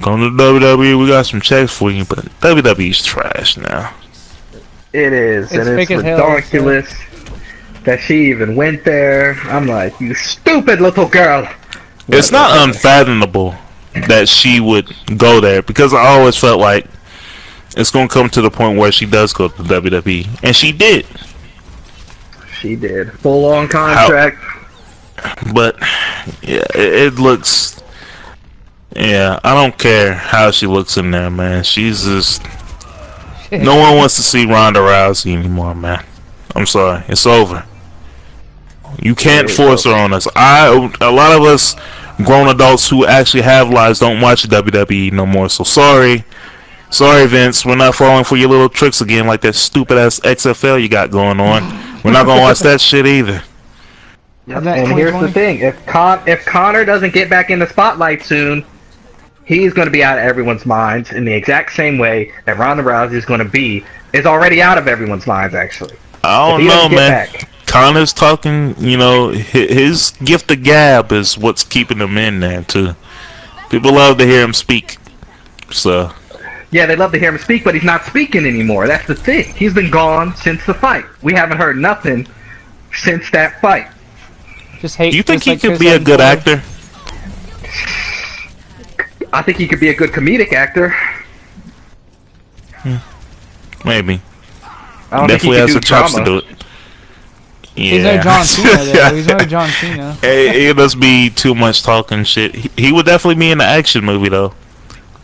Come to WWE, we got some checks for you, but WWE's trash now. It is, It's and it's as hell, ridiculous that she even went there. I'm like, you stupid little girl. It's not unfathomable that she would go there because I always felt like it's gonna come to the point where she does go to WWE, and she did. She did full on contract. But yeah, it, it looks. Yeah, I don't care how she looks in there, man. She's just. No one wants to see Ronda Rousey anymore, man. I'm sorry, it's over. You can't It's force her on us. I, a lot of us, grown adults who actually have lives, don't watch WWE no more. So sorry, Sorry, Vince, we're not falling for your little tricks again, like that stupid ass XFL you got going on. We're not gonna watch that shit either. Isn't that And here's the thing: if Con if Conor doesn't get back in the spotlight soon, he's going to be out of everyone's minds in the exact same way that Ronda Rousey is going to be is already out of everyone's minds. Actually, I If don't he know, get man. back- Conor's talking, you know, his gift of gab is what's keeping him in there too. People love to hear him speak. So Yeah, they love to hear him speak, but he's not speaking anymore. That's the thing. He's been gone since the fight. We haven't heard nothing since that fight. Just hate. do you think just he like could be a good Hemsworth. actor? I think he could be a good comedic actor. Hmm. Maybe. I don't Definitely think he has could the chops to do it. Yeah. He's no John Cena though. He's no John Cena. Hey, it must be too much talking shit. He, he would definitely be in an action movie though.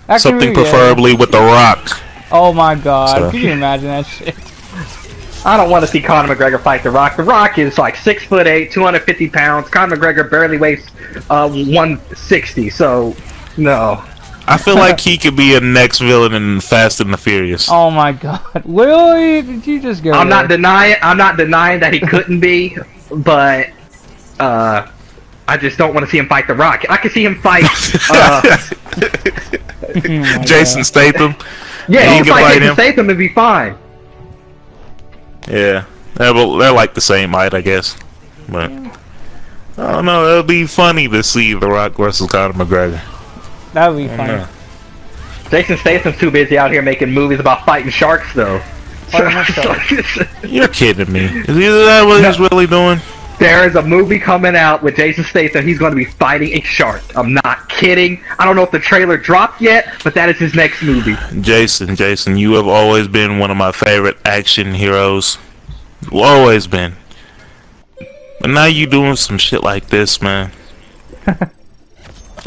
Action Something movie, yeah. preferably with The Rock. Oh my god! So- Can you imagine that shit? I don't want to see Conor McGregor fight The Rock. The Rock is like six foot eight, 250 pounds. Conor McGregor barely weighs uh, 160. So, no. I feel like he could be a next villain in Fast and the Furious. Oh my god! Literally, did you just go? I'm not denying. I'm not denying that he couldn't be, but uh, I just don't want to see him fight The Rock. I could see him fight. Uh, Oh Jason God. Statham. yeah, he he can could fight fight Jason him. Statham and be fine. Yeah, they're, bo- they're like the same height, I guess. But I don't know. It'll be funny to see The Rock versus Conor McGregor. That would be I don't funny. Jason Statham's too busy out here making movies about fighting sharks, though. Fighting what sharks? You're kidding me. Is either that what he's really doing? There is a movie coming out with Jason Statham. He's going to be fighting a shark. I'm not kidding. I don't know if the trailer dropped yet, but that is his next movie. Jason, Jason, you have always been one of my favorite action heroes. Always been. But now you're doing some shit like this, man.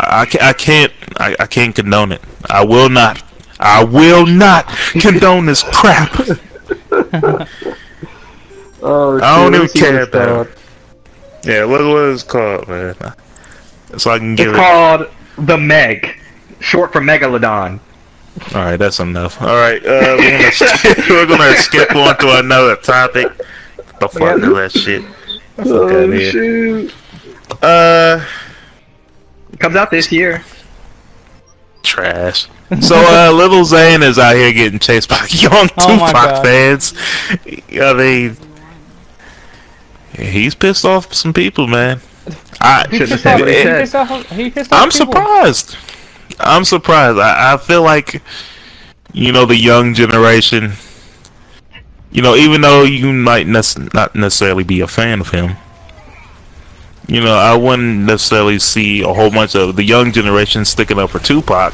I, I, can't I, I can't condone it. I will not. I will not condone this crap. Oh, I don't even care about it. Yeah, look what it's called, man. So I can give It's it. called The Meg, short for Megalodon. All right, that's enough. All right, uh, we're gonna skip, we're gonna skip on to another topic. The fuck is that shit? Here. shoot! Uh, Comes out this year. trash. So uh, Lil Xan is out here getting chased by young Oh Tupac fans. I mean, he's pissed off some people, man. I, He Shouldn't pissed have said off. what he He said. pissed off. He pissed off I'm people. surprised. I'm surprised. I, I feel like, you know, the young generation. You know, even though you might nec- not necessarily be a fan of him, you know, I wouldn't necessarily see a whole bunch of the young generation sticking up for Tupac.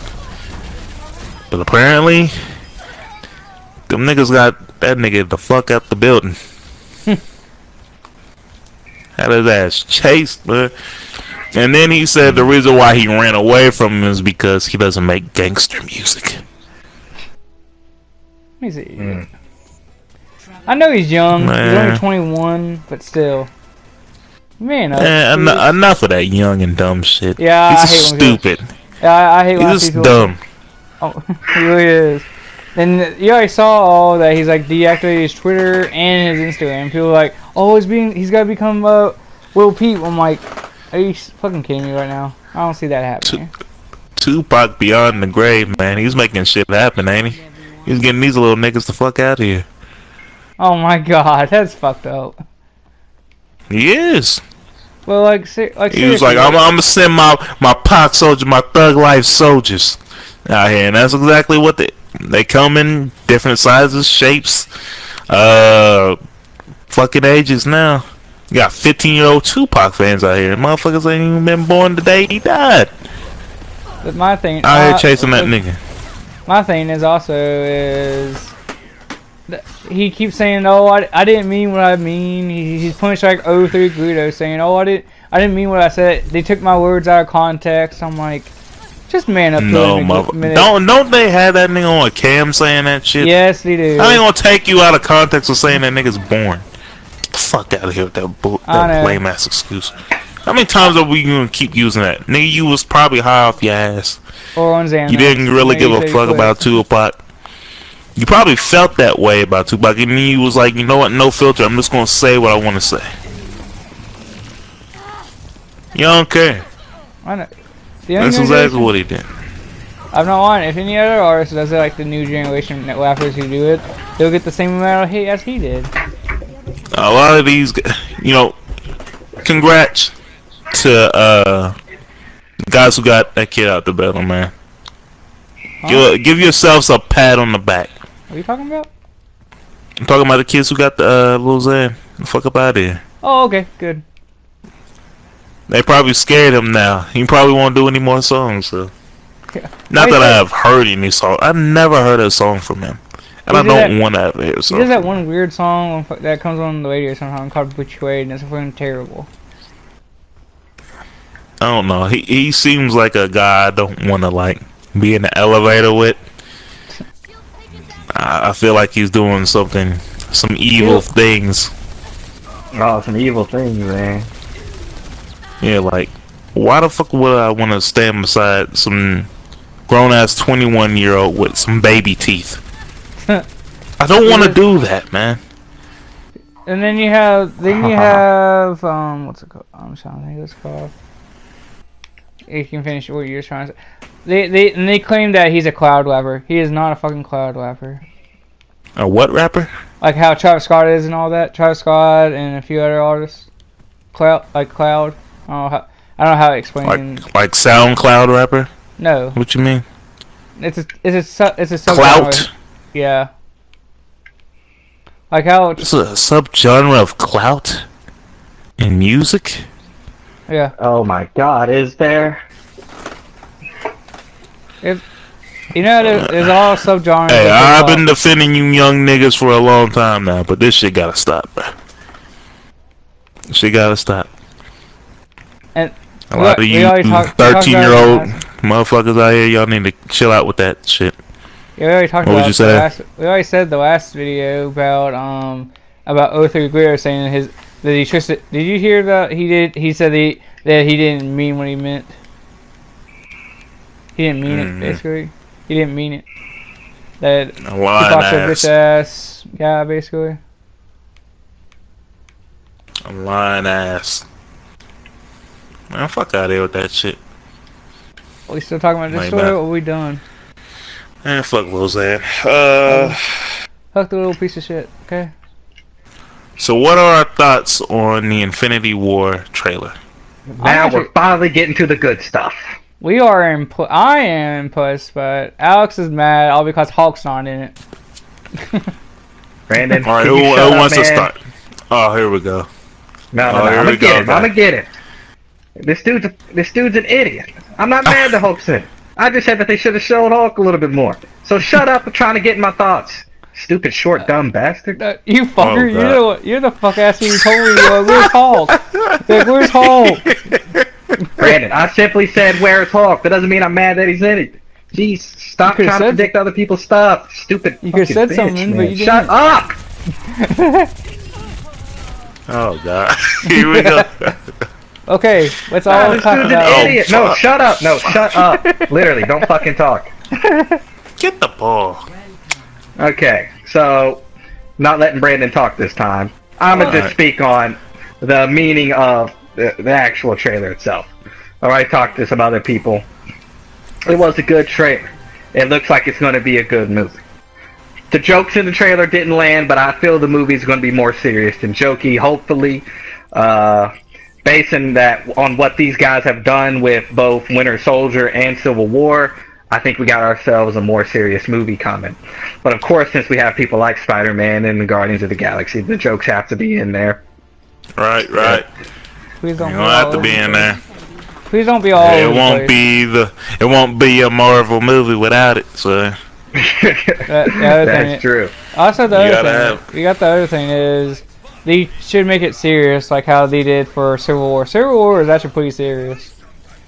But apparently, them niggas got that nigga the fuck out the building. Hmm. Had his ass chased, man. And then he said the reason why he ran away from him is because he doesn't make gangster music. Let me see. Hmm. I know he's young. He's only 21, but still. Man, uh, Man, dude. en- enough of that young and dumb shit. Yeah, I he's hate when people- stupid. Yeah, I, I hate when I He's people- dumb. Oh, he really is. And you already saw all that he's like deactivated his Twitter and his Instagram. People are like, oh, he's being, he's got to become uh, Lil Peep. I'm like, are you fucking kidding me right now? I don't see that happening. Tupac beyond the grave, man. He's making shit happen, ain't he? He's getting these little niggas the fuck out of here. Oh my god, that's fucked up. He is. Well, like, se- like He was like, I'm, I'm gonna send my my Pac soldiers, my Thug Life soldiers out here, and that's exactly what they they come in different sizes, shapes, uh, fucking ages now. You got 15 year old Tupac fans out here. Motherfuckers ain't even been born the day he died. But my thing, Out here uh, chasing that nigga. My thing is also is he keeps saying, "Oh, I, I didn't mean what I mean." He, he's like oh three Guido saying, "Oh, I didn't I didn't mean what I said." They took my words out of context. I'm like, just man up No, mother. Don't don't they have that nigga on a cam saying that shit? Yes, they do. I ain't gonna take you out of context of saying that nigga's born. Get the fuck out of here with that, bull, that lame ass excuse. How many times are we gonna keep using that? Nigga, you was probably high off your ass. or on Xanax. You didn't really Maybe give a fuck about Tupac. You probably felt that way about Tupac, and he was like, you know what, no filter. I'm just gonna say what I want to say. You don't care. I know. The That's exactly what he did. I'm not lying. If any other artist does it like the new generation rappers who do it, they'll get the same amount of hate as he did. A lot of these, you know, congrats to uh guys who got that kid out the battle, man. Huh? Give, give yourselves a pat on the back. What are you talking about? I'm talking about the kids who got the uh, Lil Xan. Fuck up out of here. Oh, okay, good. They probably scared him now. He probably won't do any more songs. So. Yeah. Not that I've heard any song. I've never heard a song from him, and I don't want to ever hear a He does that one weird song that comes on the radio sometimes called Betrayed, and it's fucking terrible. I don't know. He he seems like a guy I don't want to like be in the elevator with. I, I feel like he's doing something, some evil Yeah. things. Oh, some evil things, man. Yeah, like why the fuck would I want to stand beside some grown ass twenty one year old with some baby teeth? I don't want to do that, man. And then you have, then you have, um, what's it called? I'm trying to think what it's called. You can finish what you're trying to say. They, they, and they claim that he's a cloud rapper. He is not a fucking cloud rapper. A what rapper? Like how Travis Scott is and all that. Travis Scott and a few other artists. Cloud, like Cloud. I don't know how, I don't know how to explain. Like like SoundCloud rapper? no, What you mean? it's a, it's a, it's a sub Clout? Yeah. Like how, It's a subgenre of clout in music. yeah. Oh my god, is there? You know, there's, there's all subgenres. Hey, I've been defending you young niggas for a long time now, but this shit gotta stop, bro. Shit gotta stop. And a lot al- of you talk- we talked about 13 year old motherfuckers out here, y'all need to chill out with that shit. Yeah, we already talked What about you say? last. We already said the last video about um about O3 Guerrero saying that his that he twisted. Did you hear that he did? He said he that he didn't mean what he meant. He didn't mean Mhm. it. Basically, he didn't mean it. That A lying Tupac's a ass. bitch ass guy, basically. A lying ass. Man, fuck out of here with that shit. Are we still talking about this Like story? that. Or are we done? Man, fuck Lil Xan. Uh, Fuck the little piece of shit. Okay. so what are our thoughts on the Infinity War trailer? Now actually- we're finally getting to the good stuff. We are impl- I am impressed, but Alex is mad all because Hulk's not in it. Brandon, All right, who, who up, wants to start? Oh, here we go. No, no, Oh, no. here I'm gonna get him. guy. I'm gonna get him. This dude's a, this dude's an idiot. I'm not mad that Hulk's in. I just said that they should have showed Hulk a little bit more. So shut up and trying to get in my thoughts. Stupid, short, dumb bastard. Uh, you fucker, Oh, you're the you're the fuck ass who told me uh, where's Hulk? Like, where's Hulk? Brandon, I simply said where's Hulk. That doesn't mean I'm mad that he's in it. Jeez, stop You could've trying to predict other people's stuff. Stupid. You could've said bitch, something, but you Shut didn't. Shut up. Oh god. here we go. okay, let's Nah, all this talk dude's about. an idiot. No, fuck. shut up. No, shut up. Literally, don't fucking talk. Get the ball. Okay, so not letting Brandon talk this time. I'm gonna just Alright. speak on the meaning of the, the actual trailer itself. Alright, talked to some other people. It was a good trailer. It looks like it's gonna be a good movie. The jokes in the trailer didn't land, but I feel the movie's gonna be more serious than jokey. Hopefully, uh, basing that on what these guys have done with both Winter Soldier and Civil War, I think we got ourselves a more serious movie coming. But of course, since we have people like Spider-Man and the Guardians of the Galaxy, the jokes have to be in there. Right, right. Please You don't. don't be have to be in there. place. Please don't be all. It won't place. be the. It won't be a Marvel movie without it. So That- the other thing- That's true. Also, the You other thing, have- you got the other thing is they should make it serious, like how they did for Civil War. Civil War is actually pretty serious.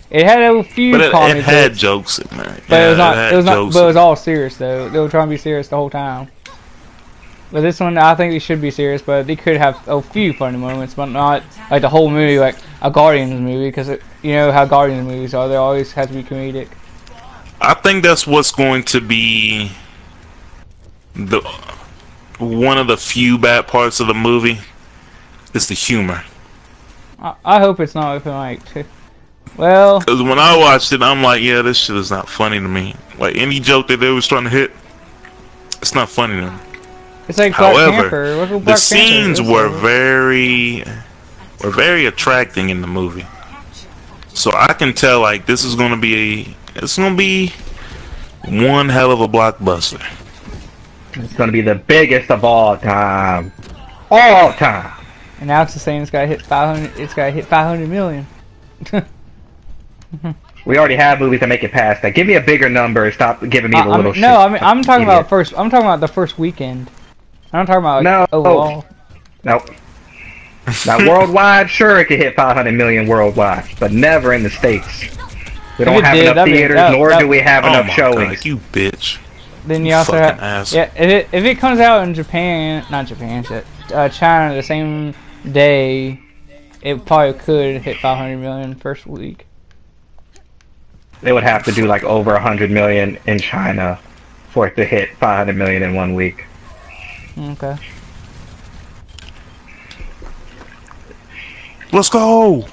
It had a few But it, comedy it had jokes in there. but Yeah, it was not. had It was not. But it was all serious though. They were trying to be serious the whole time. But this one, I think they should be serious, but they could have a few funny moments, but not like the whole movie, like a Guardians movie, because you know how Guardians movies are. They always have to be comedic. I think that's what's going to be the one of the few bad parts of the movie is the humor. I, I hope it's not looking like. Well, Because when I watched it, I'm like, yeah, this shit is not funny to me. Like any joke that they was trying to hit, it's not funny to me. It's like Black However, Panther. Look the Black Panther. scenes It's were very were very attracting in the movie. So I can tell like this is gonna be a it's gonna be one hell of a blockbuster. It's gonna be the biggest of all time. All time. And now it's saying it's got to hit 500. It's got to hit 500 million. We already have movies that make it past that. Give me a bigger number and stop giving me I, the I little mean, shit. no, I mean I'm talking Idiot. about first. I'm talking about the first weekend. I'm not talking about like, No. overall. Nope. Now worldwide, sure it could hit 500 million worldwide, but never in the states. We don't have did, enough that'd be- theaters, that- nor that- do we have oh enough my showings. god, you bitch. Then you also Fucking have ass. yeah. If it if it comes out in Japan, not Japan, shit, uh, China the same day, it probably could hit 500 million first week. They would have to do like over 100 million in China for it to hit 500 million in one week. Okay. Let's go.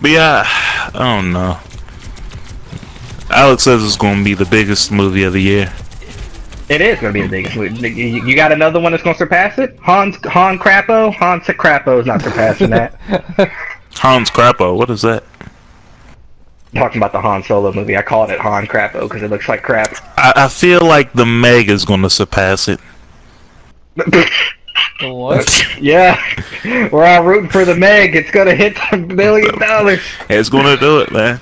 But yeah, I don't know. Alex says it's gonna be the biggest movie of the year. It is going to be the biggest movie. You you got another one that's going to surpass it? Hans Han Crapo? Han Crapo is not surpassing that. Hans Crapo, what is that? Talking about the Han Solo movie, I called it Han Crapo because it looks like crap. I, I feel like the Meg is gonna surpass it. What? yeah, we're all rooting for the Meg. It's going to hit a billion dollars. It's gonna do it, man.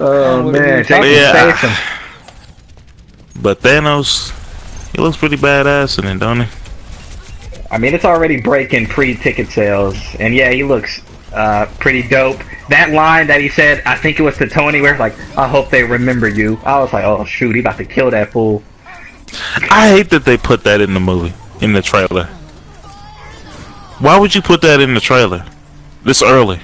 Oh what are man, you Jason talking. But Thanos, he looks pretty badass in it, don't he? I mean, it's already breaking pre-ticket sales, and yeah, he looks uh, pretty dope. That line that he said, I think it was to Tony, where it's like, "I hope they remember you." I was like, "Oh shoot, he about to kill that fool." I hate that they put that in the movie, in the trailer. Why would you put that in the trailer this early?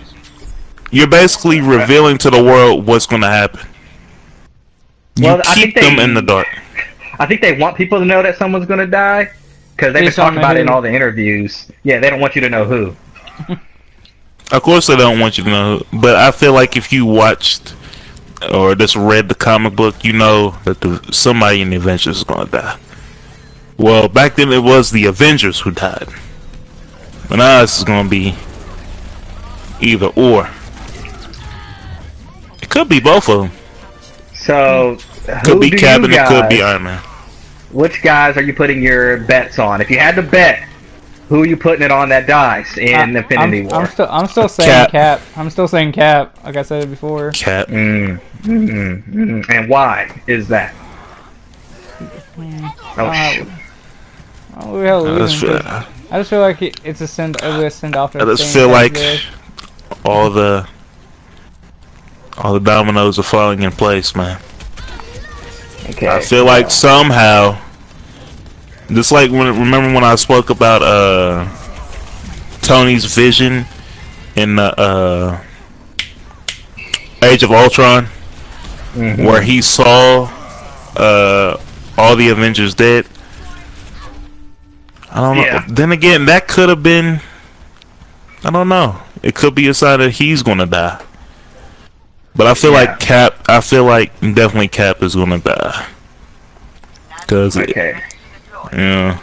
You're basically revealing to the world what's going to happen. You Well, I keep think they- them in the dark. I think they want people to know that someone's gonna die because they've been talking about it in all the interviews. Yeah, they don't want you to know who. Of course, they don't want you to know, but I feel like if you watched or just read the comic book, you know that the, somebody in the Avengers is going to die. Well, back then it was the Avengers who died. But now it's going to be either or. It could be both of them. So, Could be do Cap you and it could be Iron Man. Which guys are you putting your bets on? If you had to bet, who are you putting it on that dies in I- Infinity I'm, War? I'm still I'm still saying Cap. cap. I'm still saying cap. Like I said before. Cap. Mm, mm, mm. And why is that? Oh Uh, shoot! Oh, hell, I just, losing, feel, 'cause I just feel like it, it's a send. It'll a send off. I just feel like all the all the dominoes are falling in place, man. Okay. I feel like somehow, just like when remember when I spoke about uh Tony's vision in the uh, Age of Ultron, Mhm. where he saw uh all the Avengers dead. I don't know. Yeah. Then again, that could have been. I don't know. It could be a sign that he's gonna die. But I feel Yeah. like Cap. I feel like definitely Cap is gonna die. Cause it, Okay. Yeah,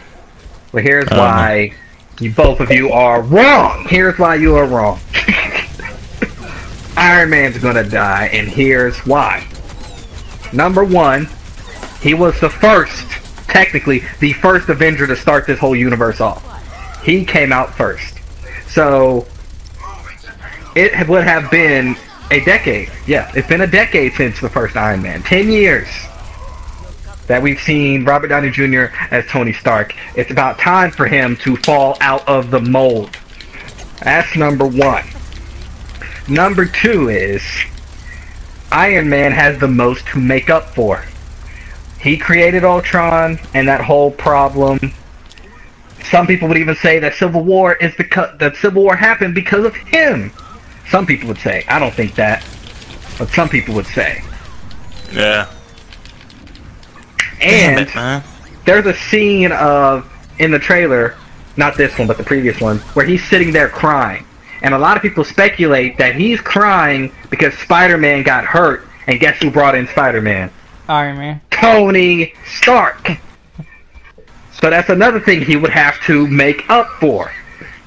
Well, here's Um, why you both of you are wrong. Here's why you are wrong. Iron Man's gonna die, and here's why. Number one, he was the first, technically, the first Avenger to start this whole universe off. He came out first. So, it would have been a decade. Yeah, it's been a decade since the first Iron Man. Ten years that we've seen Robert Downey Jr. as Tony Stark. It's about time for him to fall out of the mold. That's number one. Number two is Iron Man has the most to make up for. He created Ultron and that whole problem. Some people would even say that Civil War is cu- that Civil War happened because of him. Some people would say. I don't think that, but some people would say. yeah. Damn And it, there's a scene of in the trailer, not this one, but the previous one, where he's sitting there crying. And a lot of people speculate that he's crying because Spider-Man got hurt, and guess who brought in Spider-Man? Iron Man. Tony Stark. So that's another thing he would have to make up for.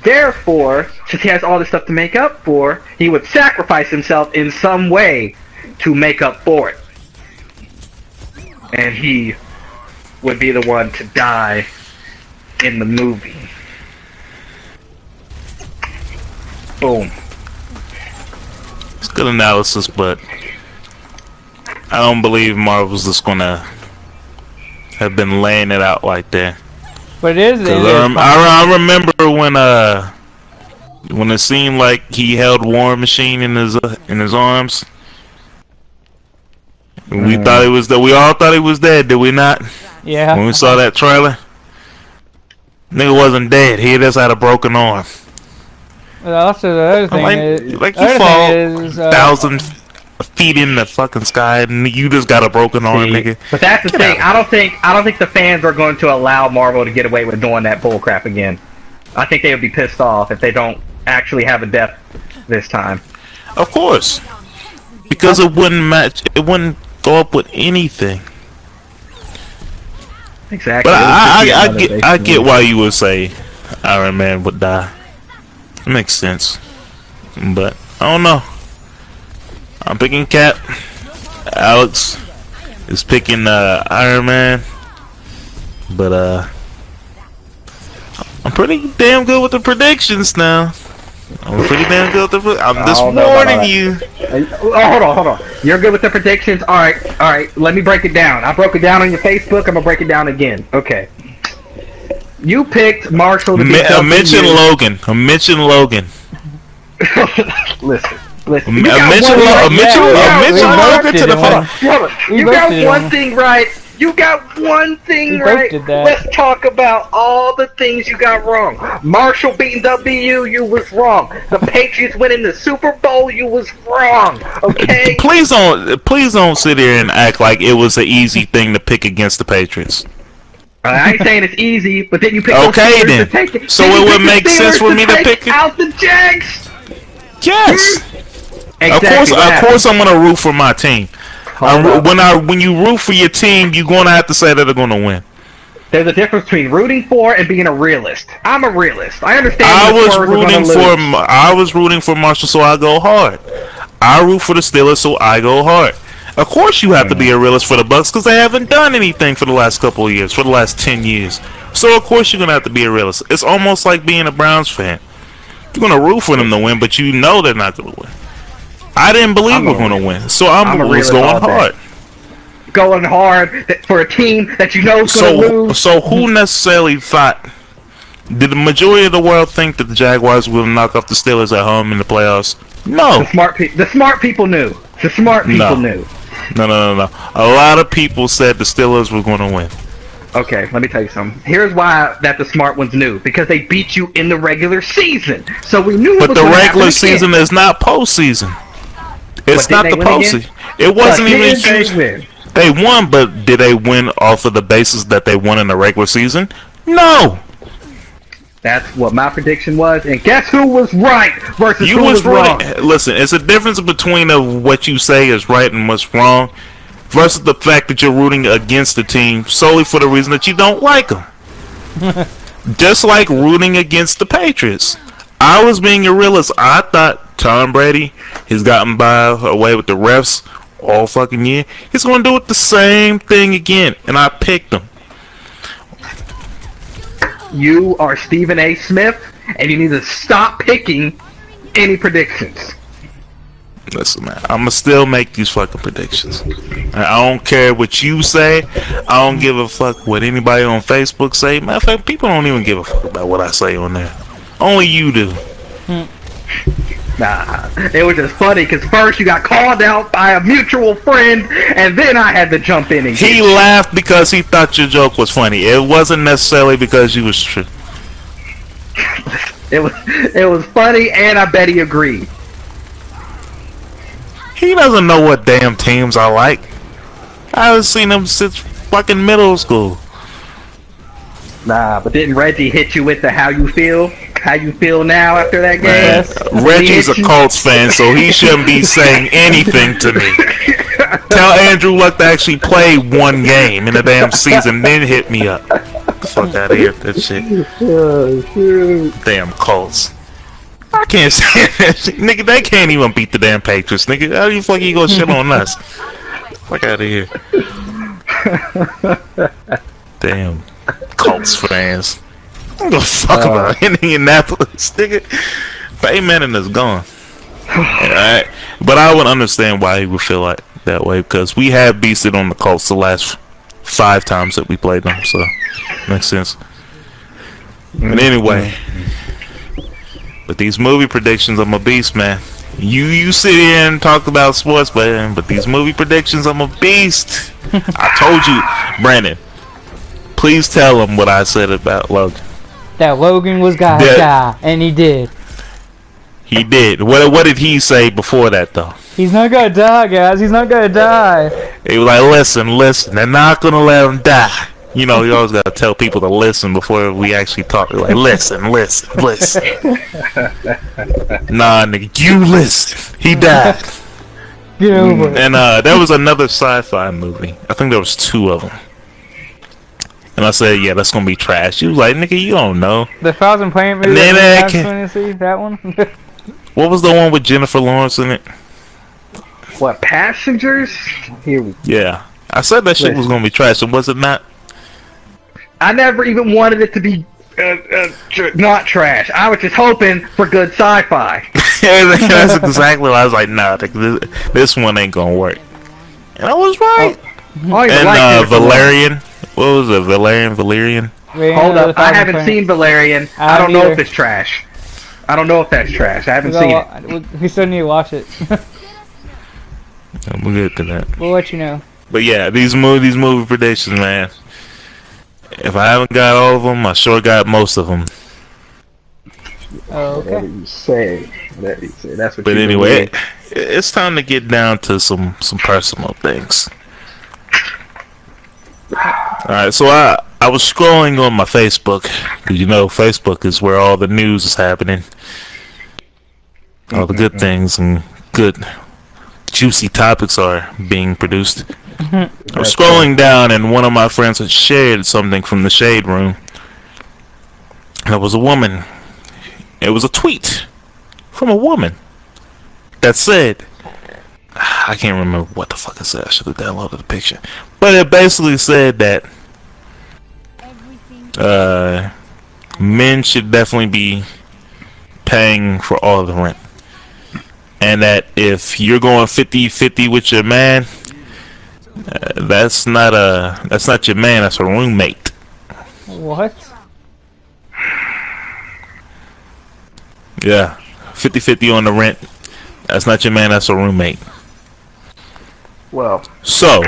Therefore, since he has all this stuff to make up for, he would sacrifice himself in some way to make up for it. And he would be the one to die in the movie. Boom. It's good analysis, but I don't believe Marvel's just gonna have been laying it out like that. But it is. It 'Cause is I, rem- I, I remember when uh when it seemed like he held War Machine in his uh, in his arms. We Mm. thought he was that. We all thought he was dead, did we not? Yeah. When we saw that trailer, nigga wasn't dead. He just had a broken arm. But also the other thing Like, is, like the you fall is, uh, thousand feet in the fucking sky, and you just got a broken arm, See, nigga. But that's the Get thing. out. I don't think I don't think the fans are going to allow Marvel to get away with doing that bull crap again. I think they would be pissed off if they don't actually have a death this time. Of course, because it wouldn't match. It wouldn't go up with anything. Exactly. But I, I, I get, I get why you would say Iron Man would die. It makes sense, but I don't know. I'm picking Cap. Alex is picking uh, Iron Man, but uh, I'm pretty damn good with the predictions now. I'm pretty damn good with the. I'm just I don't know about warning you. Oh, hold on, hold on. You're good with the predictions. All right, all right. Let me break it down. I broke it down on your Facebook. I'm gonna break it down again. Okay. You picked Marshall to be Me- uh, something. Logan. Uh, mention Logan. listen, listen. Uh, You got mention, one right. Yeah, yeah, mention we both Logan to the it. Phone. on, hold on. We You got one one. thing right. You got one thing We right. did that. Let's talk about all the things you got wrong. Marshall beating WU, you was wrong. The Patriots winning the Super Bowl, you was wrong. Okay. Please don't, please don't sit here and act like it was an easy thing to pick against the Patriots. Uh, I ain't saying it's easy, but then you pick Okay, the Steelers then. to take it. So then it would the make sense Steelers for me to take pick it- out the Jags. Yes, Exactly. of course, of happened. course, I'm gonna root for my team. When I when you root for your team, you're gonna have to say that they're gonna win. There's a difference between rooting for and being a realist. I'm a realist. I understand. I was rooting for. I was rooting for Marshall, so I go hard. I root for the Steelers, so I go hard. Of course, you have to be a realist for the Bucks because they haven't done anything for the last couple of years, for the last ten years. So of course you're gonna have to be a realist. It's almost like being a Browns fan. You're gonna root for them to win, but you know they're not gonna win. I didn't believe I'm we're gonna win, so I'm, I'm a was going all day. hard. going hard for a team that you know is going to So, lose. so who necessarily thought? Did the majority of the world think that the Jaguars will knock off the Steelers at home in the playoffs? No, The smart people. The smart people knew. The smart people No. knew. no, no, no, no. A lot of people said the Steelers were going to win. Okay, let me tell you something. Here's why that the smart ones knew because they beat you in the regular season. So we knew. it But was the gonna regular again. season is not postseason. It's But not the win postseason. It wasn't But even did they huge. win? They won, but did they win off of the basis that they won in the regular season? No. That's what my prediction was, and guess who was right versus You who was was, wrong. Listen, it's a difference between of what you say is right and what's wrong, versus the fact that you're rooting against the team solely for the reason that you don't like them. Just like rooting against the Patriots. I was being a realist. I thought Tom Brady has gotten by away with the refs all fucking year. He's going to do it the same thing again, and I picked him. You are Stephen A. Smith, and you need to stop picking any predictions. Listen, man, I'ma still make these fucking predictions. I don't care what you say. I don't give a fuck what anybody on Facebook say. Matter of fact, people don't even give a fuck about what I say on there. Only you do. Nah, it was just funny because first you got called out by a mutual friend, and then I had to jump in and He laughed because he thought your joke was funny. It wasn't necessarily because you was true. it was it was funny, and I bet he agreed. He doesn't know what damn teams I like. I haven't seen him since fucking middle school. Nah, but didn't Reggie hit you with the how you feel? How you feel now after that game? Man, Reggie's a Did he hit you? Colts fan, so he shouldn't be saying anything to me. Tell Andrew Luck to actually play one game in the damn season, then hit me up. Fuck out of here, that shit. Damn Colts. I can't say that shit. Nigga, they can't even beat the damn Patriots, nigga. How the fuck you gonna shit on us? Fuck out of here. Damn. Colts fans. I don't give a fuck uh, about Indianapolis, nigga. Peyton Manning is gone. Alright. But I would understand why he would feel like that way because we have beasted on the Colts the last five times that we played them, so makes sense. But mm-hmm. anyway, but these movie predictions, I'm a beast, man. You you sit here and talk about sports, man, but these movie predictions, I'm a beast. I told you, Brandon. Please tell him what I said about Logan. That Logan was gonna Yeah. die, and he did. He did. What what did he say before that though? He's not gonna die, guys. He's not gonna die. He was like, listen, listen, they're not gonna let him die. You know, you always gotta tell people to listen before we actually talk. They're like, listen, listen, listen. nah, nigga, you listen. He died. Get over it. And uh, there was another sci-fi movie. I think there was two of them. And I said, yeah, that's gonna be trash. She was like, nigga, you don't know. The Thousand Planet movie. Then that can- have see that one. What was the one with Jennifer Lawrence in it? What passengers? Here we. Go. Yeah. I said that shit was gonna be trash, and was it not? I never even wanted it to be uh, uh, tr- not trash. I was just hoping for good sci-fi. That's exactly what I was like, nah, this, this one ain't gonna work. And I was right. I don't and like uh, Jennifer Lawrence. Valerian, what was it? Valerian, Valerian. Wait, Hold up, I haven't Planet- seen Valerian. I I don't know if it's trash. I don't know if that's trash. I haven't We seen it. gotta wa- We still need to watch it. I'm good to that. we'll let you know. But yeah, these movie, these movie predictions, man. If I haven't got all of them, I sure got most of them. Oh, okay. Whatever you say. Whatever you say. That's what But you anyway, it, it's time to get down to some some personal things. All right, so I I was scrolling on my Facebook. You know, Facebook is where all the news is happening, all the good mm-hmm. things and good juicy topics are being produced. Mm-hmm. I was scrolling down, and one of my friends had shared something from the shade room. And it was a woman. It was a tweet from a woman that said, I can't remember what the fuck it said. I should have downloaded the picture. But it basically said that uh, men should definitely be paying for all the rent. And that if you're going 50-50 with your man, uh, that's not a that's not your man, that's a roommate. What? Yeah. 50-50 on the rent. That's not your man, that's a roommate. Well, So,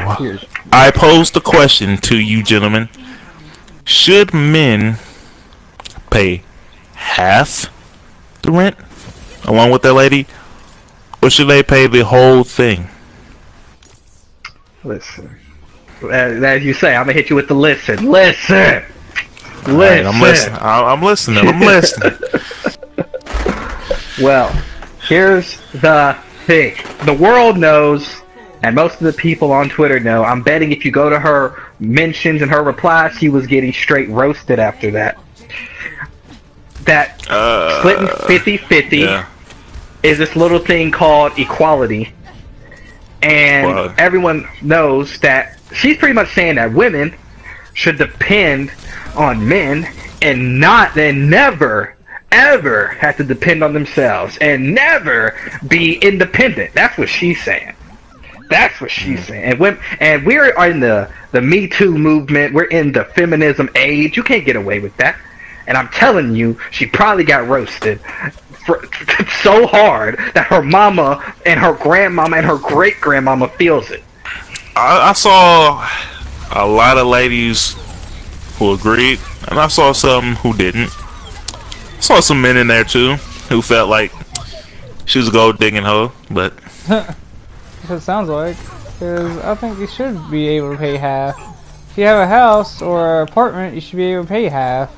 I posed the question to you gentlemen. Should men pay half the rent along with that lady? Or should they pay the whole thing? listen. As, as you say, I'm gonna hit you with the listen. Listen. Listen. Alright, I'm listening. I'm listening. I'm listening. Well, here's the thing. The world knows, and most of the people on Twitter know. I'm betting if you go to her mentions and her replies, she was getting straight roasted after that. That Uh, splitting 50-50 yeah. is this little thing called equality. And Wow. everyone knows that she's pretty much saying that women should depend on men and not and never ever have to depend on themselves and never be independent. That's what she's saying. That's what she's saying. And when and we're in the the Me Too movement, we're in the feminism age. You can't get away with that. And I'm telling you, she probably got roasted for, so hard that her mama and her grandmama and her great grandmama feels it. I, I saw a lot of ladies who agreed, and I saw some who didn't. I Saw some men in there too who felt like she was a gold digging hoe, but That's what it sounds like. Because I think you should be able to pay half. if you have a house or an apartment, you should be able to pay half.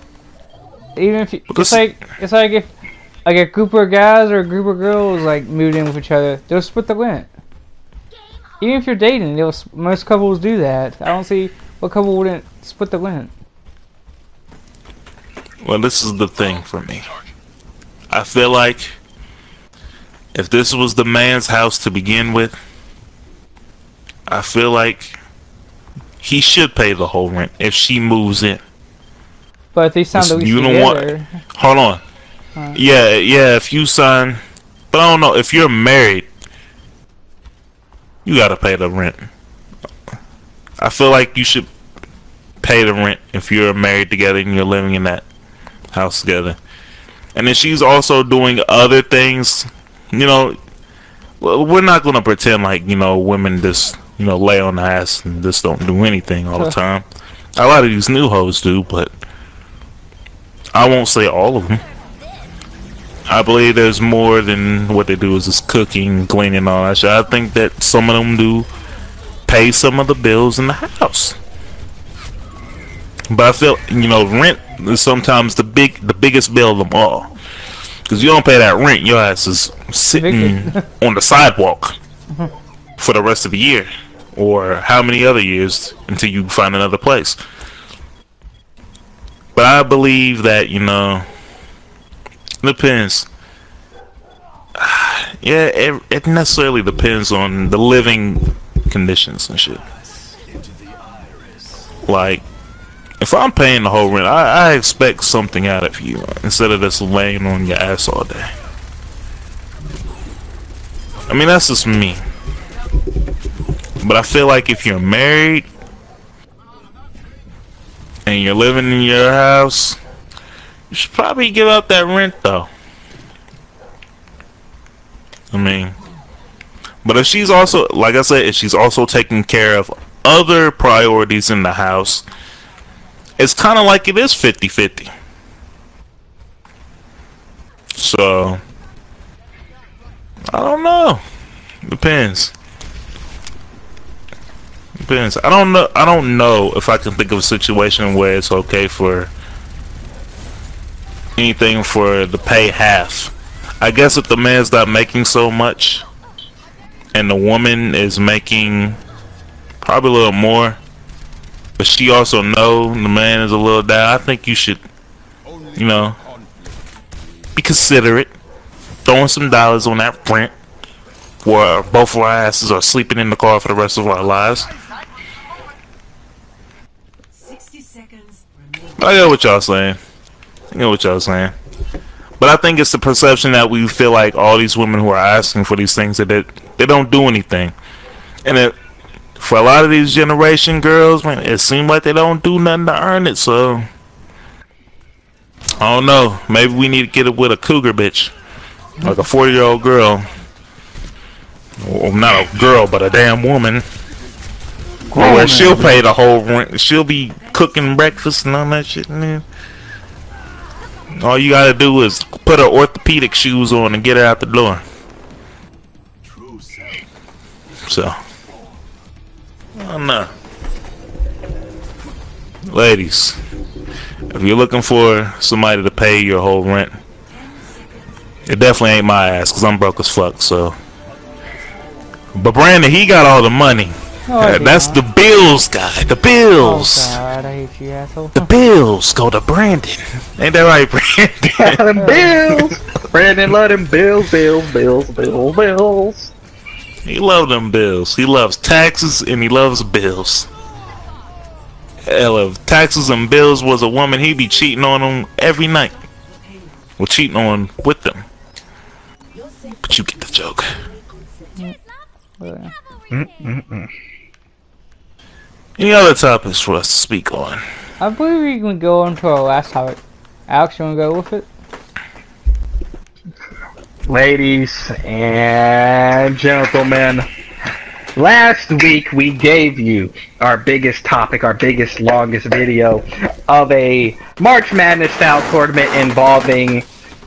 Even if you, it's like it's like if like a group of guys or a group of girls like moved in with each other, they'll split the rent. Even if you're dating, they'll most couples do that. I don't see what couple wouldn't split the rent. Well, this is the thing for me. I feel like if this was the man's house to begin with, I feel like he should pay the whole rent if she moves in. But if they the Listen, lease you don't want- Hold on. Huh. Yeah, yeah, if you sign. But I don't know. If you're married, you gotta pay the rent. I feel like you should pay the rent if you're married together and you're living in that house together. And then she's also doing other things. You know, we're not gonna pretend like you know women just you know lay on the ass and just don't do anything all the time. A lot of these new hoes do, but I won't say all of them. I believe there's more than what they do is just cooking, cleaning, all that shit. I think that some of them do pay some of the bills in the house. But I feel you know rent is sometimes the big the biggest bill of them all. Cause you don't pay that rent, your ass is sitting on the sidewalk for the rest of the year, or how many other years until you find another place. But I believe that you know depends. Yeah, it, it necessarily depends on the living conditions and shit. Like, if I'm paying the whole rent, I, I expect something out of you instead of just laying on your ass all day. I mean, that's just me. But I feel like if you're married and you're living in your house, you should probably give up that rent though. I mean, but if she's also, like I said, if she's also taking care of other priorities in the house, it's kind of like it is 50 50. So, I don't know. Depends. Depends. I don't know. I don't know if I can think of a situation where it's okay for anything for the pay half. I guess if the man's not making so much, and the woman is making probably a little more, but she also know the man is a little down. I think you should, you know, be considerate, throwing some dollars on that rent, where both of our asses are sleeping in the car for the rest of our lives. I get what y'all saying. I get what y'all saying. But I think it's the perception that we feel like all these women who are asking for these things that they, they don't do anything. And it, for a lot of these generation girls, man, it seems like they don't do nothing to earn it. So I don't know. Maybe we need to get it with a cougar bitch, like a forty year old girl. Well, not a girl, but a damn woman. Where she'll pay the whole rent. She'll be cooking breakfast and all that shit. Man. All you gotta do is put her orthopedic shoes on and get her out the door. So, I don't. Ladies, if you're looking for somebody to pay your whole rent, it definitely ain't my ass because I'm broke as fuck. So, but Brandon, he got all the money. Uh, that's not. the bills guy. The Bills. Oh. God, I hate you, asshole. The bills go to Brandon. Ain't that right, Brandon? them bills. Brandon, let him bills, bills, bills, bills, bills. he loves them bills. He loves taxes and he loves bills. Hell, if taxes and bills was a woman, he'd be cheating on them every night. Well, cheating on with them. But you get the joke. But, Any other topics for us to speak on? I believe we can go on to our last topic. Alex, you want to go with it? Ladies and gentlemen, last week we gave you our biggest topic, our biggest, longest video of a March Madness style tournament involving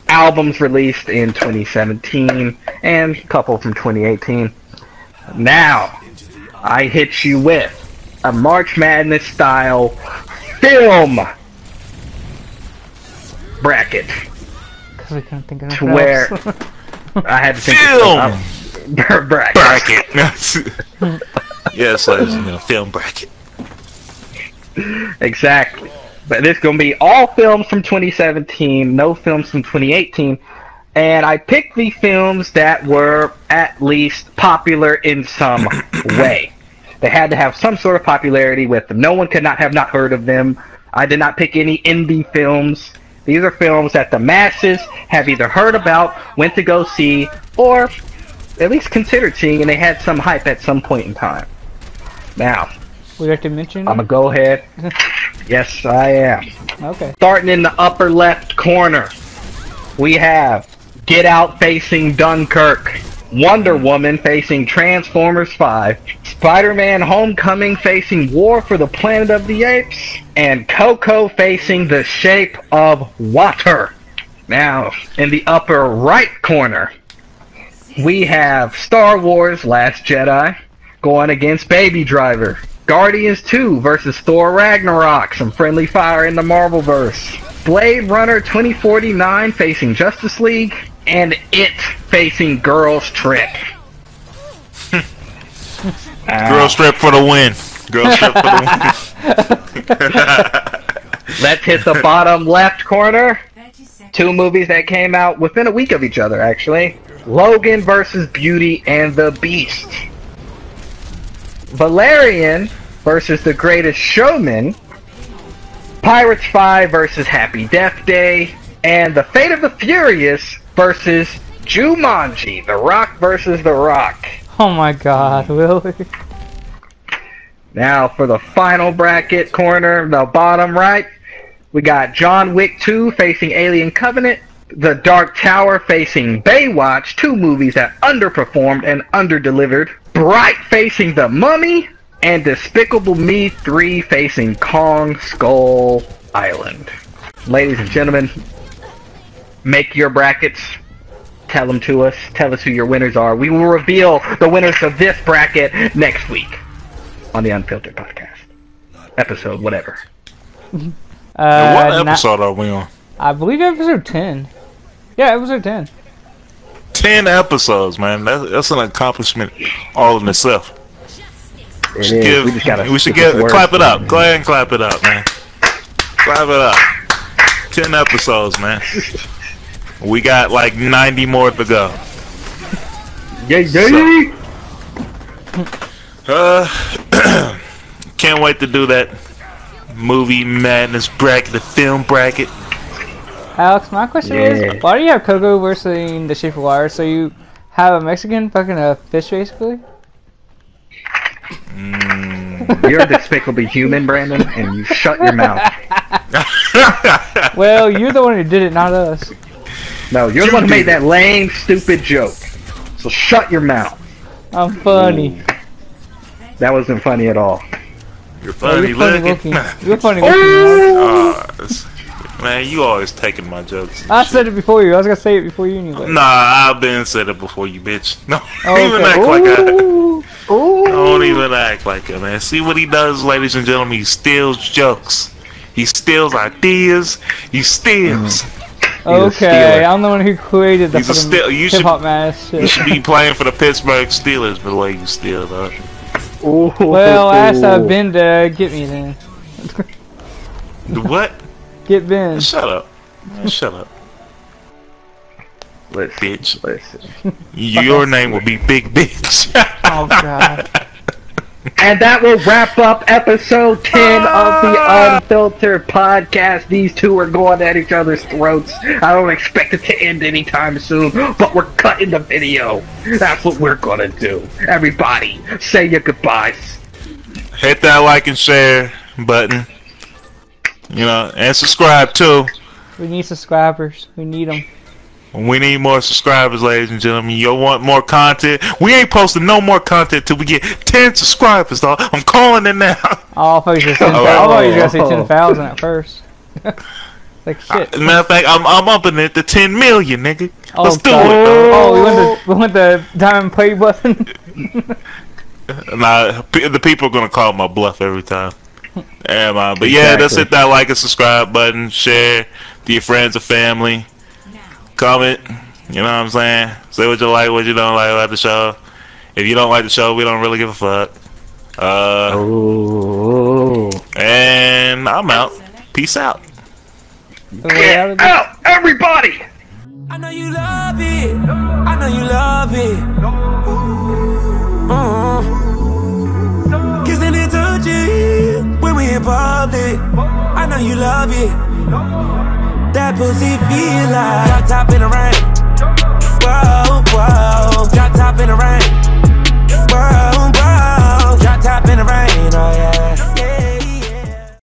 albums released in 2017 and a couple from 2018. Now, I hit you with a March Madness style film bracket Because we couldn't think of to where else. I had to think Film. of uh, bracket. bracket. yes, ladies and gentlemen, film bracket. Exactly. But this is going to be all films from 2017, no films from 2018. And I picked the films that were at least popular in some way. They had to have some sort of popularity with them. No one could not have not heard of them. I did not pick any indie films. These are films that the masses have either heard about, went to go see, or at least considered seeing, and they had some hype at some point in time. Now, we have to mention? I'm gonna go ahead. yes, I am. Okay. Starting in the upper left corner, we have Get Out facing Dunkirk, Wonder Woman facing Transformers 5, Spider-Man Homecoming facing War for the Planet of the Apes, and Coco facing The Shape of Water. Now, in the upper right corner, we have Star Wars Last Jedi going against Baby Driver. Guardians 2 versus Thor Ragnarok, some friendly fire in the Marvelverse. Blade Runner 2049 facing Justice League, and It facing Girls Trip. Uh, Girl strip for the win. Girl strip for the win. Let's hit the bottom left corner. Two movies that came out within a week of each other, actually. Logan versus Beauty and the Beast. Valerian versus The Greatest Showman. Pirates 5 versus Happy Death Day. And The Fate of the Furious versus Jumanji. The Rock versus The Rock. Oh my God, hmm. Willie. Now for the final bracket corner, the bottom right, we got John Wick 2 facing Alien Covenant, The Dark Tower facing Baywatch, two movies that underperformed and underdelivered, Bright facing The Mummy, and Despicable Me 3 facing Kong Skull Island. Ladies and gentlemen, make your brackets. Tell them to us. Tell us who your winners are. We will reveal the winners of this bracket next week on the Unfiltered Podcast. Episode, whatever. what Uh, na- episode are we on? I believe episode 10. Yeah, episode 10. Ten episodes, man. That's, that's an accomplishment all in itself. It We should give. we just gotta we should get give. Clap it up. Go ahead and clap it up, man. Clap it up. Ten episodes, man. We got like ninety more to go. Yay, yay! Uh, can't wait to do that movie madness bracket, the film bracket. Alex, my question Yeah. is, why do you have Coco versus the Shape of Water? So you have a Mexican fucking a fish, basically? You're a despicable human, Brandon, and you shut your mouth. Well, you're the one who did it, not us. No, you're the one who made that lame, stupid joke. So shut your mouth. I'm funny. That wasn't funny at all. You're Oh, funny you're funny looking. looking. You're funny looking. Alex. Uh, man, you always taking my jokes. I shit. said it before you. I was gonna say it before you anyway. Nah, I've been said it before, you bitch. No, Oh, don't even okay. act like that. Ooh. Don't even act like it, man. See what he does, ladies and gentlemen? He steals jokes. He steals ideas. He steals. Okay, stealer. I'm the one who created the He's a fucking steal- you hip hop mask. You should be playing for the Pittsburgh Steelers for the way you steal, though. Ooh. Well, ask uh, Ben to get me then. The what? Get Ben. Shut up. Man, shut up, Listen, bitch. listen. Your name will be Big Bitch. Oh god. And that will wrap up episode 10 of the ah! Unfiltered Podcast. These two are going at each other's throats. I don't expect it to end anytime soon, but we're cutting the video. That's what we're gonna do. Everybody, say your goodbyes. Hit that like and share button. You know, and subscribe too. We need subscribers. We need them. We need more subscribers, ladies and gentlemen. You want more content? We ain't posting no more content till we get 10 subscribers, dog. I'm calling it now. Oh, I thought you were gonna say 10,000. You gonna say 10,000 at first. like shit. Matter of fact, I'm, I'm upping it to 10 million, nigga. Oh, Let's do God. it, dog. Oh, we went the we the diamond play button. Nah, the people are gonna call my bluff every time. Yeah, man. But yeah, Exactly. hit that like and subscribe button, share to your friends and family, comment. You know what I'm saying? Say what you like, what you don't like about the show. If you don't like the show, we don't really give a fuck. Uh, Oh. and I'm out. Peace out. So the reality- Get out, everybody! I know you love it. I know you love it. Uh-huh. Kissing and touching when we in public. I know you love it. That pussy feel like drop top in the rain. Whoa, whoa, drop top in the rain. Whoa, whoa, drop top in the rain. Oh yeah.